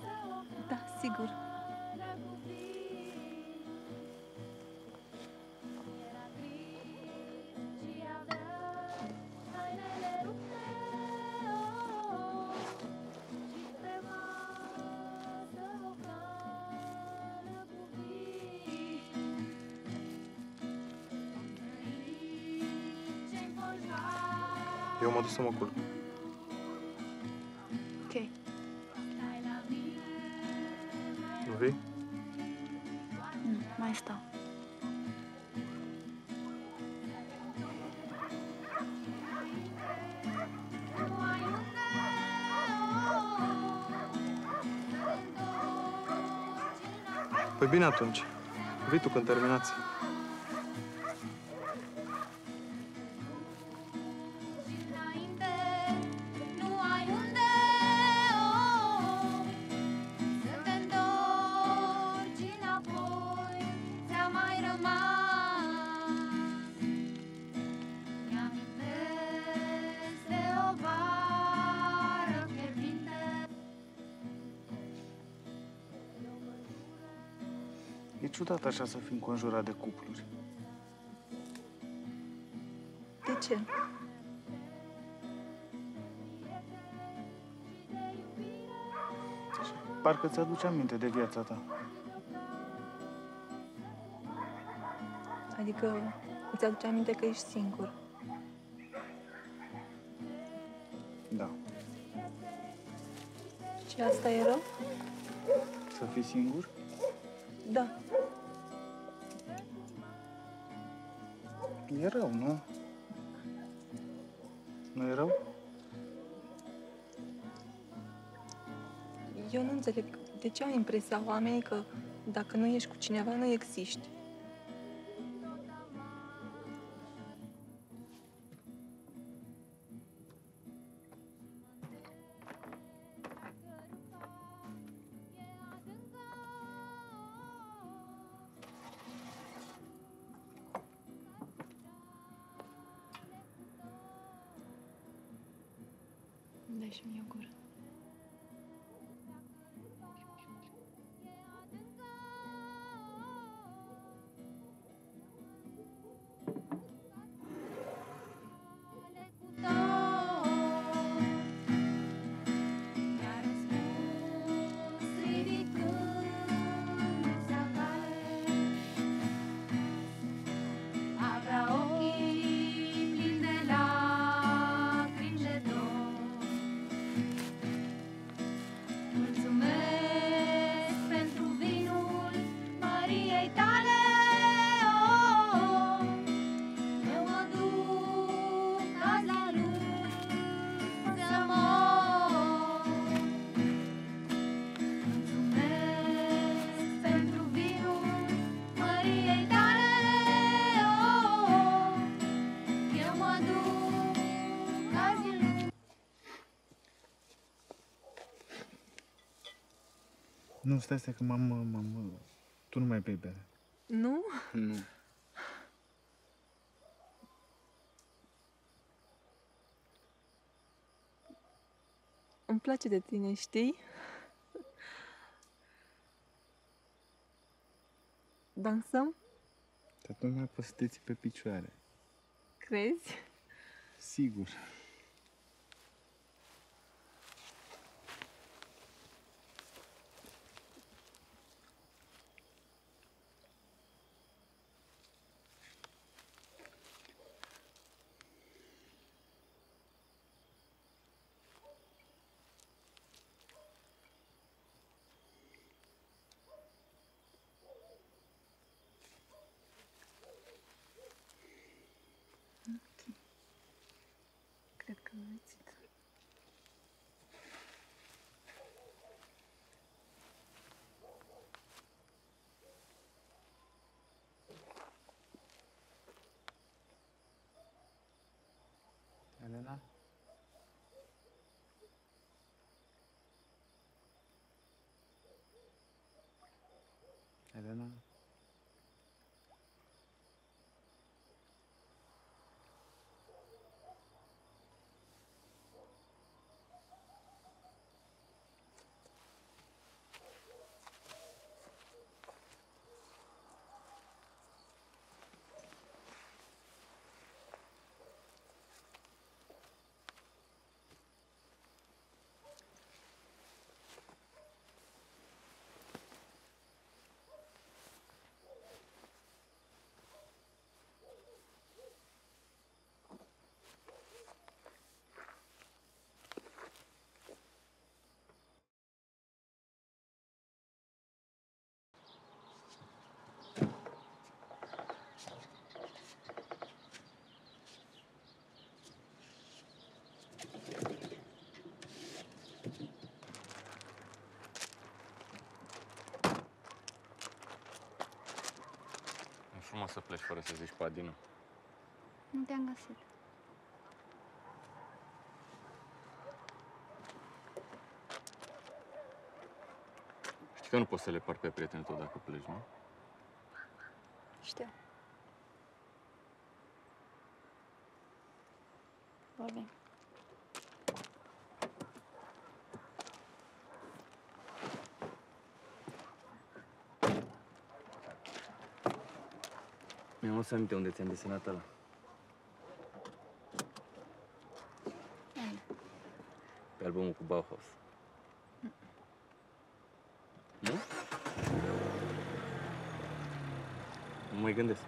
Bine atunci. Vii tu când terminați. Ciudat așa să fim conjurat de cupluri. De ce? Parcă ți-aduce aminte de viața ta. Adică îți aduce aminte că ești singur. Da. Și asta e rău? Să fii singur? E rău, nu? Nu e rău? Eu nu înțeleg de ce au impresia oamenii că dacă nu ești cu cineva, nu existi. Dai și Nu, stai, stai, că m-am... m-am tu nu mai bei bere. Nu? Nu. Îmi place de tine, știi? Dansăm? Dar nu mai poți să te ții pe picioare. Crezi? Sigur. Cred că am amețit. Elena? Elena? E frumos să pleci fără să zici cu Adinu. Nu te-am găsit. Știi că nu poți să le par pe prietenul tău dacă pleci, nu? Știu. Vorbim. Adus aminte unde ți-am desenat ăla. Pe albumul cu Bauhaus. Nu? Nu mai gândesc.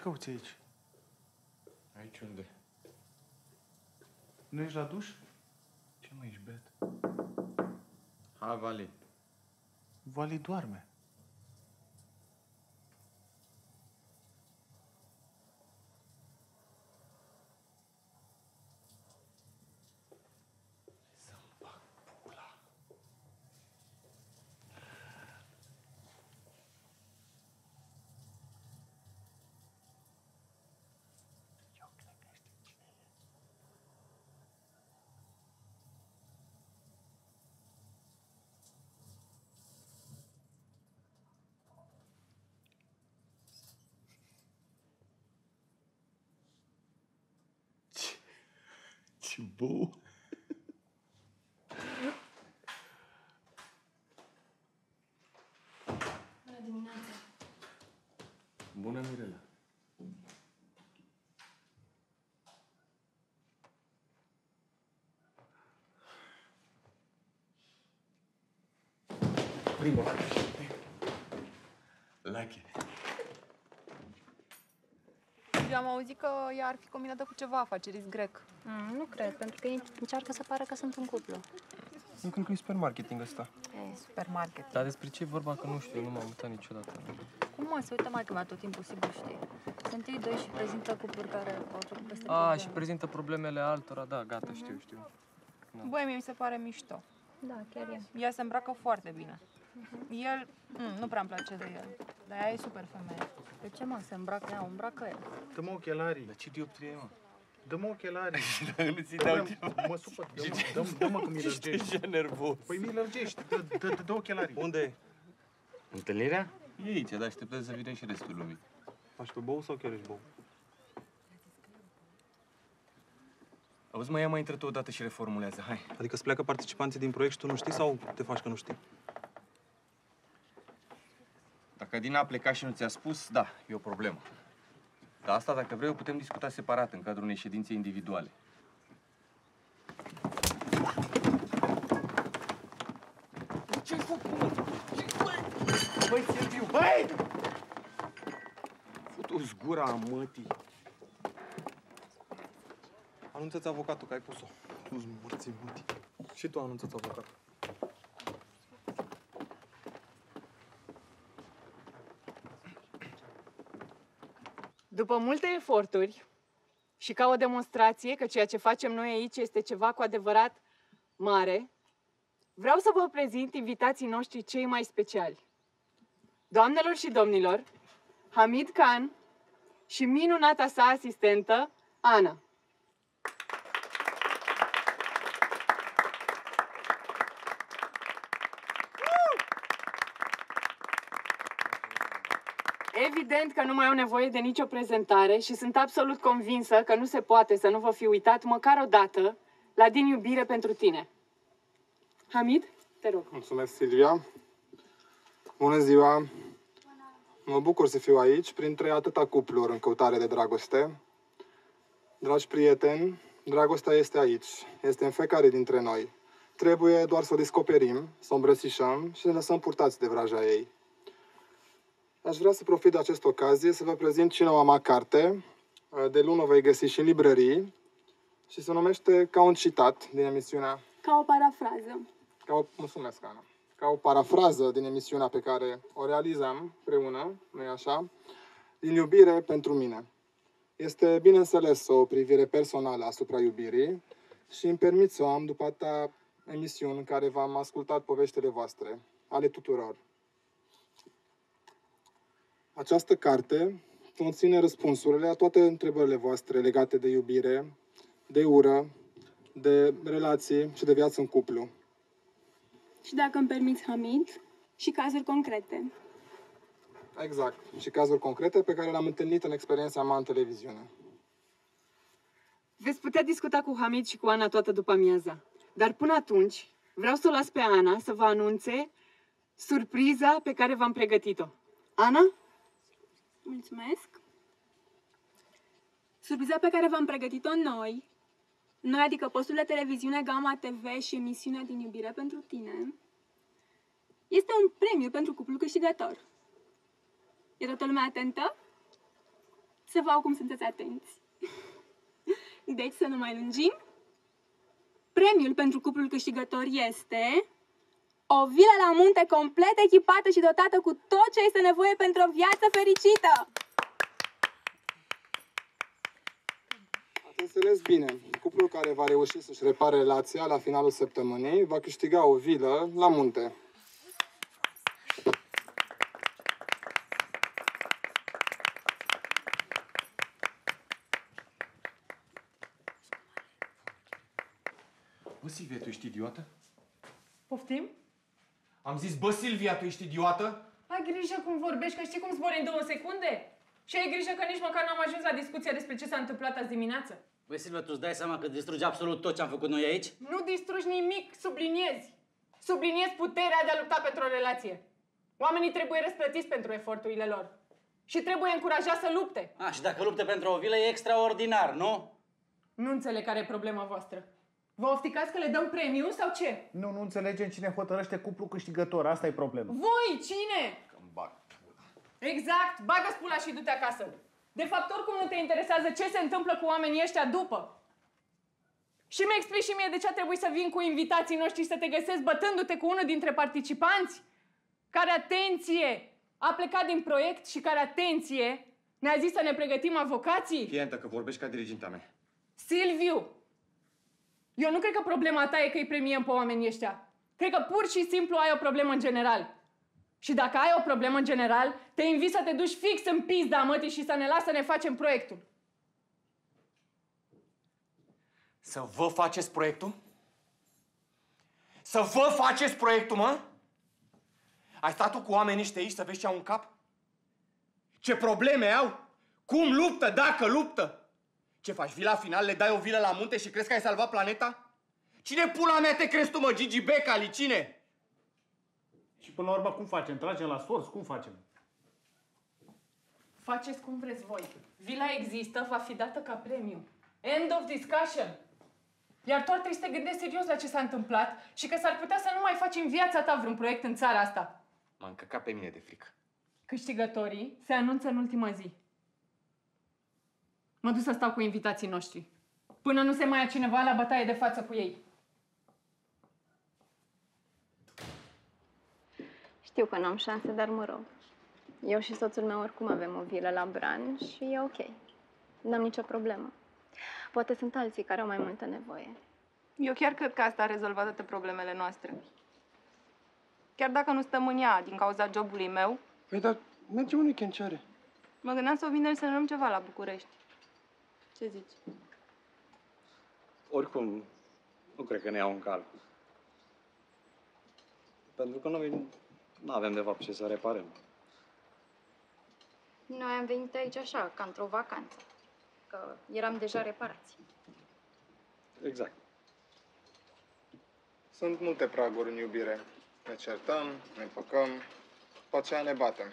Cauți aici? Aici unde? Nu ești la duș? Ce mă ești bet? Hai, Vali. Vali doarme. Ce bou! Bună dimineața! Bună, Mirela. Primo. Lache. Eu am auzit că ea ar fi combinată cu ceva afaceriți grec. Mm, nu cred, pentru că ei încearcă să pară că sunt un cuplu. Nu cred că e supermarketing ăsta. E, supermarket. Dar despre ce e vorba că nu știu, nu m-am uitat niciodată. Cum mă, se uită mai că mea tot timpul, sigur știi. Sunt ei doi și prezintă cupluri care au trecut peste A, probleme. și prezintă problemele altora, da, gata, știu, știu. Băi, mie mi se pare mișto. Da, chiar e. Ea se îmbracă foarte bine. El, mm, nu prea îmi place de el, dar ea e super femeie. De ce, mă, se îmbracă ea, o îmbracă ea. Dă-mă ochelarii. Dar ce dioptrie, mă? Dă-mă ochelarii. Dacă nu ți dau Dă-mă- ceva. Mă supăr. Dă-mă, dă-mă, dă-mă că mi Ești lărgești. așa nervos. Păi mi lărgești. Dă, dă, dă, dă ochelarii. Unde Întâlnirea? e? E aici, dar așteptăm să vină și restul lumii. Faci pe bou sau chiar ești bou? Auzi, mai ia mai intră tu odată și reformulează, hai. Adică îți pleacă participanții din proiect și tu nu știi sau te faci că nu știi? Dacă Adina a plecat și nu ți-a spus, da, e o problemă. Dar asta, dacă vrei, o putem discuta separat, în cadrul unei ședințe individuale. Ce-ai făcut, mă? Băi, Sergiu, băi! Fut-o-ți gura a mătii. Anunță-ți avocatul că ai pus-o. Tu-ți morții mutii. Și tu anunță-ți avocatul. După multe eforturi și ca o demonstrație că ceea ce facem noi aici este ceva cu adevărat mare, vreau să vă prezint invitații noștri cei mai speciali. Doamnelor și domnilor, Hamid Khan și minunata sa asistentă, Ana. Evident că nu mai au nevoie de nicio prezentare și sunt absolut convinsă că nu se poate să nu vă fi uitat măcar o dată la Din iubire pentru tine. Hamid, te rog. Mulțumesc, Silvia. Bună ziua! Mă bucur să fiu aici, printre atâta cupluri în căutare de dragoste. Dragi prieteni, dragostea este aici, este în fiecare dintre noi. Trebuie doar să o descoperim, să o îmbrățișăm și să ne lăsăm purtați de vraja ei. Aș vrea să profit de această ocazie să vă prezint și noua mea carte. De lună o vei găsi și în librării și se numește Ca un citat din emisiunea Ca o parafrază. ca o, mulțumesc, Ana. Ca o parafrază din emisiunea pe care o realizam împreună, nu așa? Din iubire pentru mine. Este, bineînțeles, o privire personală asupra iubirii și îmi permit să o am după atâta emisiuni în care v-am ascultat poveștile voastre, ale tuturor. Această carte conține răspunsurile la toate întrebările voastre legate de iubire, de ură, de relații și de viață în cuplu. Și dacă îmi permiți, Hamid, și cazuri concrete. Exact. Și cazuri concrete pe care le-am întâlnit în experiența mea în televiziune. Veți putea discuta cu Hamid și cu Ana toată după amiaza. Dar până atunci, vreau să o las pe Ana să vă anunțe surpriza pe care v-am pregătit-o. Ana? Mulțumesc. Surpriza pe care v-am pregătit-o noi, noi adică postul de televiziune Gama TV și emisiunea din iubire pentru tine, este un premiu pentru cuplul câștigător. E toată lumea atentă? Să vă cum sunteți atenți. Deci, să nu mai lungim. Premiul pentru cuplul câștigător este o vilă la munte complet echipată și dotată cu tot ce este nevoie pentru o viață fericită. Ați înțeles bine. Cuplul care va reuși să-și repare relația la finalul săptămânii va câștiga o vilă la munte. Bă, Silvia, tu ești idiotă? Poftim? Am zis, bă, Silvia, tu ești idiotă? Ai grijă cum vorbești, că știi cum zbori în două secunde? Și ai grijă că nici măcar n-am ajuns la discuția despre ce s-a întâmplat azi dimineață. Băi, Silvia, tu îți dai seama că distrugi absolut tot ce am făcut noi aici? Nu distrugi nimic, subliniezi. Subliniezi puterea de a lupta pentru o relație. Oamenii trebuie răsplătiți pentru eforturile lor. Și trebuie încurajați să lupte. A, și dacă lupte pentru o vilă e extraordinar, nu? Nu înțeleg care e problema voastră. Vă ofticați că le dăm premiu sau ce? Nu, nu înțelegem cine hotărăște cuplul câștigător. Asta e problema. Voi, cine? Exact, bagă spula și du-te acasă. De fapt, oricum nu te interesează ce se întâmplă cu oamenii ăștia după. Și mi explici și mie de ce a trebuit să vin cu invitații noștri și să te găsesc bătându-te cu unul dintre participanți care, atenție, a plecat din proiect și care, atenție, ne-a zis să ne pregătim avocații. Fii atentă că vorbești ca diriginta mea. Silviu, eu nu cred că problema ta e că îi premiem pe oamenii ăștia. Cred că pur și simplu ai o problemă în general. Și dacă ai o problemă în general, te invit să te duci fix în pizda mătii și să ne lasă să ne facem proiectul. Să vă faceți proiectul? Să vă faceți proiectul, mă? Ai stat tu cu oamenii ăștia aici să vezi ce au în cap? Ce probleme au? Cum luptă, dacă luptă? Ce faci, vii la final, le dai o vilă la munte și crezi că ai salvat planeta? Cine pula mea te crezi tu, mă, Gigi Becali, cine? Și până la urmă, cum facem? Tragem la sorți? Cum facem? Faceți cum vreți voi. Vila există, va fi dată ca premiu. End of discussion. Iar tu ar trebui să te gândești serios la ce s-a întâmplat și că s-ar putea să nu mai faci în viața ta vreun proiect în țara asta. M-a încăcat pe mine de frică. Câștigătorii se anunță în ultima zi. Mă duc să stau cu invitații noștri. Până nu se mai ia cineva la bătaie de față cu ei. Știu că n-am șanse, dar mă rog. Eu și soțul meu oricum avem o vilă la Bran și e ok. N-am nicio problemă. Poate sunt alții care au mai multă nevoie. Eu chiar cred că asta a rezolvat toate problemele noastre. Chiar dacă nu stăm în ea din cauza jobului meu, Păi, dar mergem un weekend ce are? mă gândeam să o vineri să ne luăm ceva la București. Ce zici? Oricum, nu cred că ne iau în calcul. Pentru că noi nu avem de fapt ce să reparăm. Noi am venit aici așa, ca într-o vacanță. Că eram deja reparați. Exact. Sunt multe praguri în iubire. Ne certăm, ne păcăm, după aceea ne batem.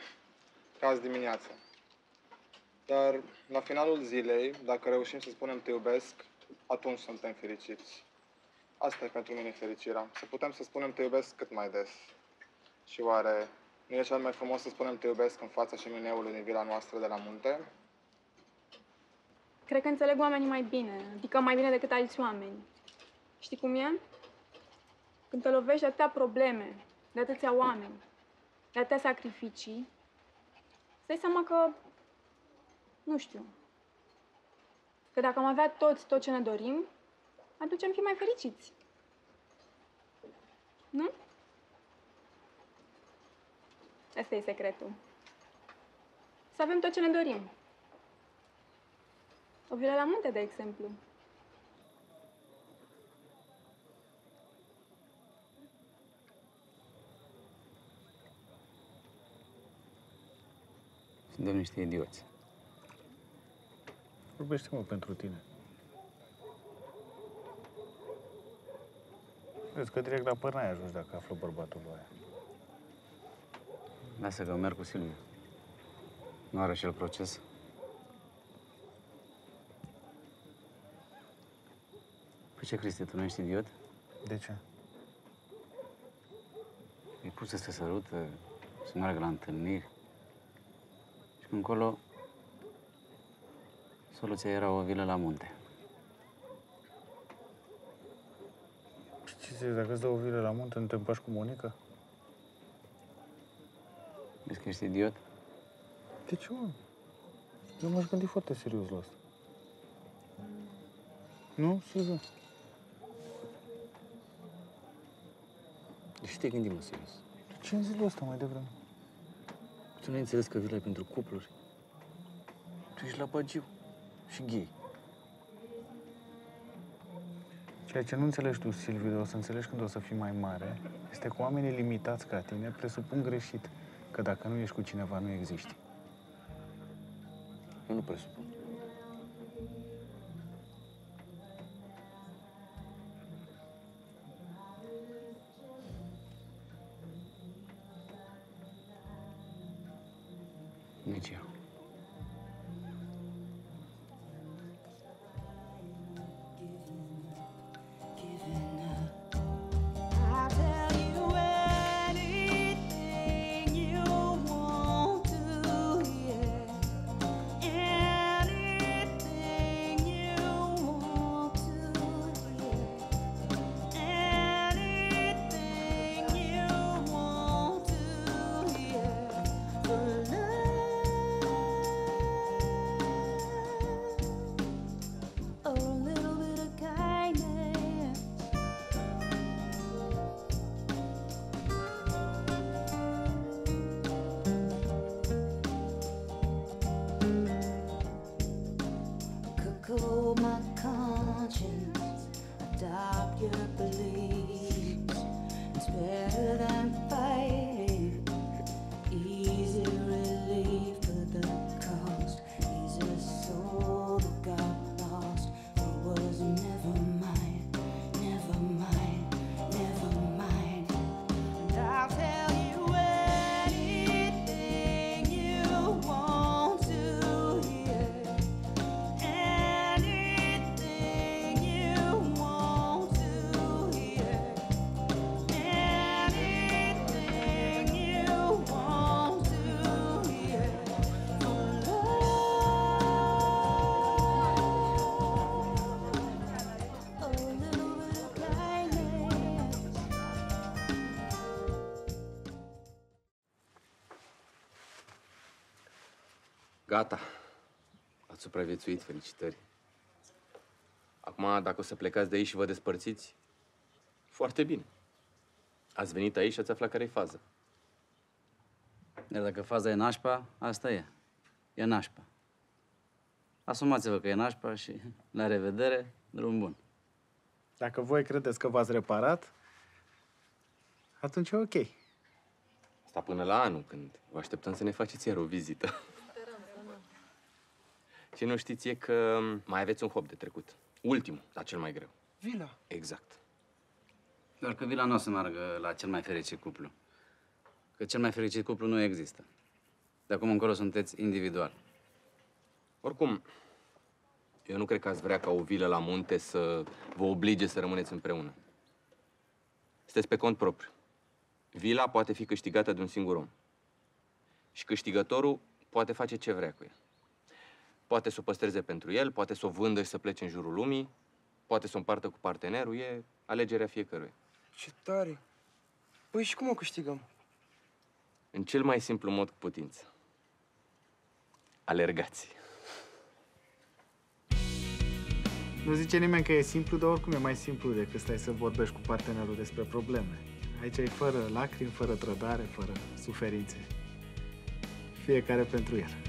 Ca azi dimineață. Dar la finalul zilei, dacă reușim să spunem te iubesc, atunci suntem fericiți. Asta e pentru mine fericirea. Să putem să spunem te iubesc cât mai des. Și oare nu e cel mai frumos să spunem te iubesc în fața șemineului din vila noastră de la munte? Cred că înțeleg oamenii mai bine, adică mai bine decât alți oameni. Știi cum e? Când te lovești de atâtea probleme, de atâția oameni, de atâtea sacrificii, îți dai seama că, nu știu, că dacă am avea toți tot ce ne dorim, atunci am fi mai fericiți. Nu? Asta e secretul. Să avem tot ce ne dorim. O vilă la munte, de exemplu. Suntem niște idioți. Vorbește-mă pentru tine. Vezi că direct la păr n-ai ajuns dacă află bărbatul lui aia. Lasă că merg cu Silviu. Nu are și el proces? Păi ce, Cristi, tu nu ești idiot? De ce? Îi pus să se sărută, să meargă la întâlniri. Și încolo, soluția era o vilă la munte. Și ce zici, dacă îți dă o vilă la munte, nu te împaci cu Monica? Vezi că ești idiot? De ce, mă? Eu m-aș gândi foarte serios la asta. Nu, Silviu? De ce te gândim, mă, serios? Ce am zis lui ăsta mai devreme? Tu nu ai înțeles că vila e pentru cupluri? Tu ești la bagiu și gay. Ceea ce nu înțelegi tu, Silviu, dar o să înțelegi când o să fii mai mare, este că oamenii limitați ca tine presupun greșit că dacă nu ești cu cineva, nu existi. Eu nu presupun. Gata. Ați supraviețuit, felicitări. Acum, dacă o să plecați de aici și vă despărțiți, foarte bine. Ați venit aici și ați aflat care e faza. Iar dacă faza e nașpa, asta e. E nașpa. Asumați-vă că e nașpa și la revedere, drum bun. Dacă voi credeți că v-ați reparat, atunci e ok. Asta până la anul, când vă așteptăm să ne faceți iar o vizită. Ce nu știți e că mai aveți un hop de trecut. Ultimul, dar cel mai greu. Vila. Exact. Doar că vila nu o să meargă la cel mai fericit cuplu. Că cel mai fericit cuplu nu există. De acum încolo sunteți individual. Oricum, eu nu cred că ați vrea ca o vilă la munte să vă oblige să rămâneți împreună. Sunteți pe cont propriu. Vila poate fi câștigată de un singur om. Și câștigătorul poate face ce vrea cu ea. Poate să o păstreze pentru el, poate să o vândă și să plece în jurul lumii, poate să o împartă cu partenerul, e alegerea fiecăruia. Ce tare! Păi și cum o câștigăm? În cel mai simplu mod cu putință. Alergați. Nu zice nimeni că e simplu, dar oricum e mai simplu decât stai să vorbești cu partenerul despre probleme. Aici e fără lacrimi, fără trădare, fără suferințe. Fiecare pentru el.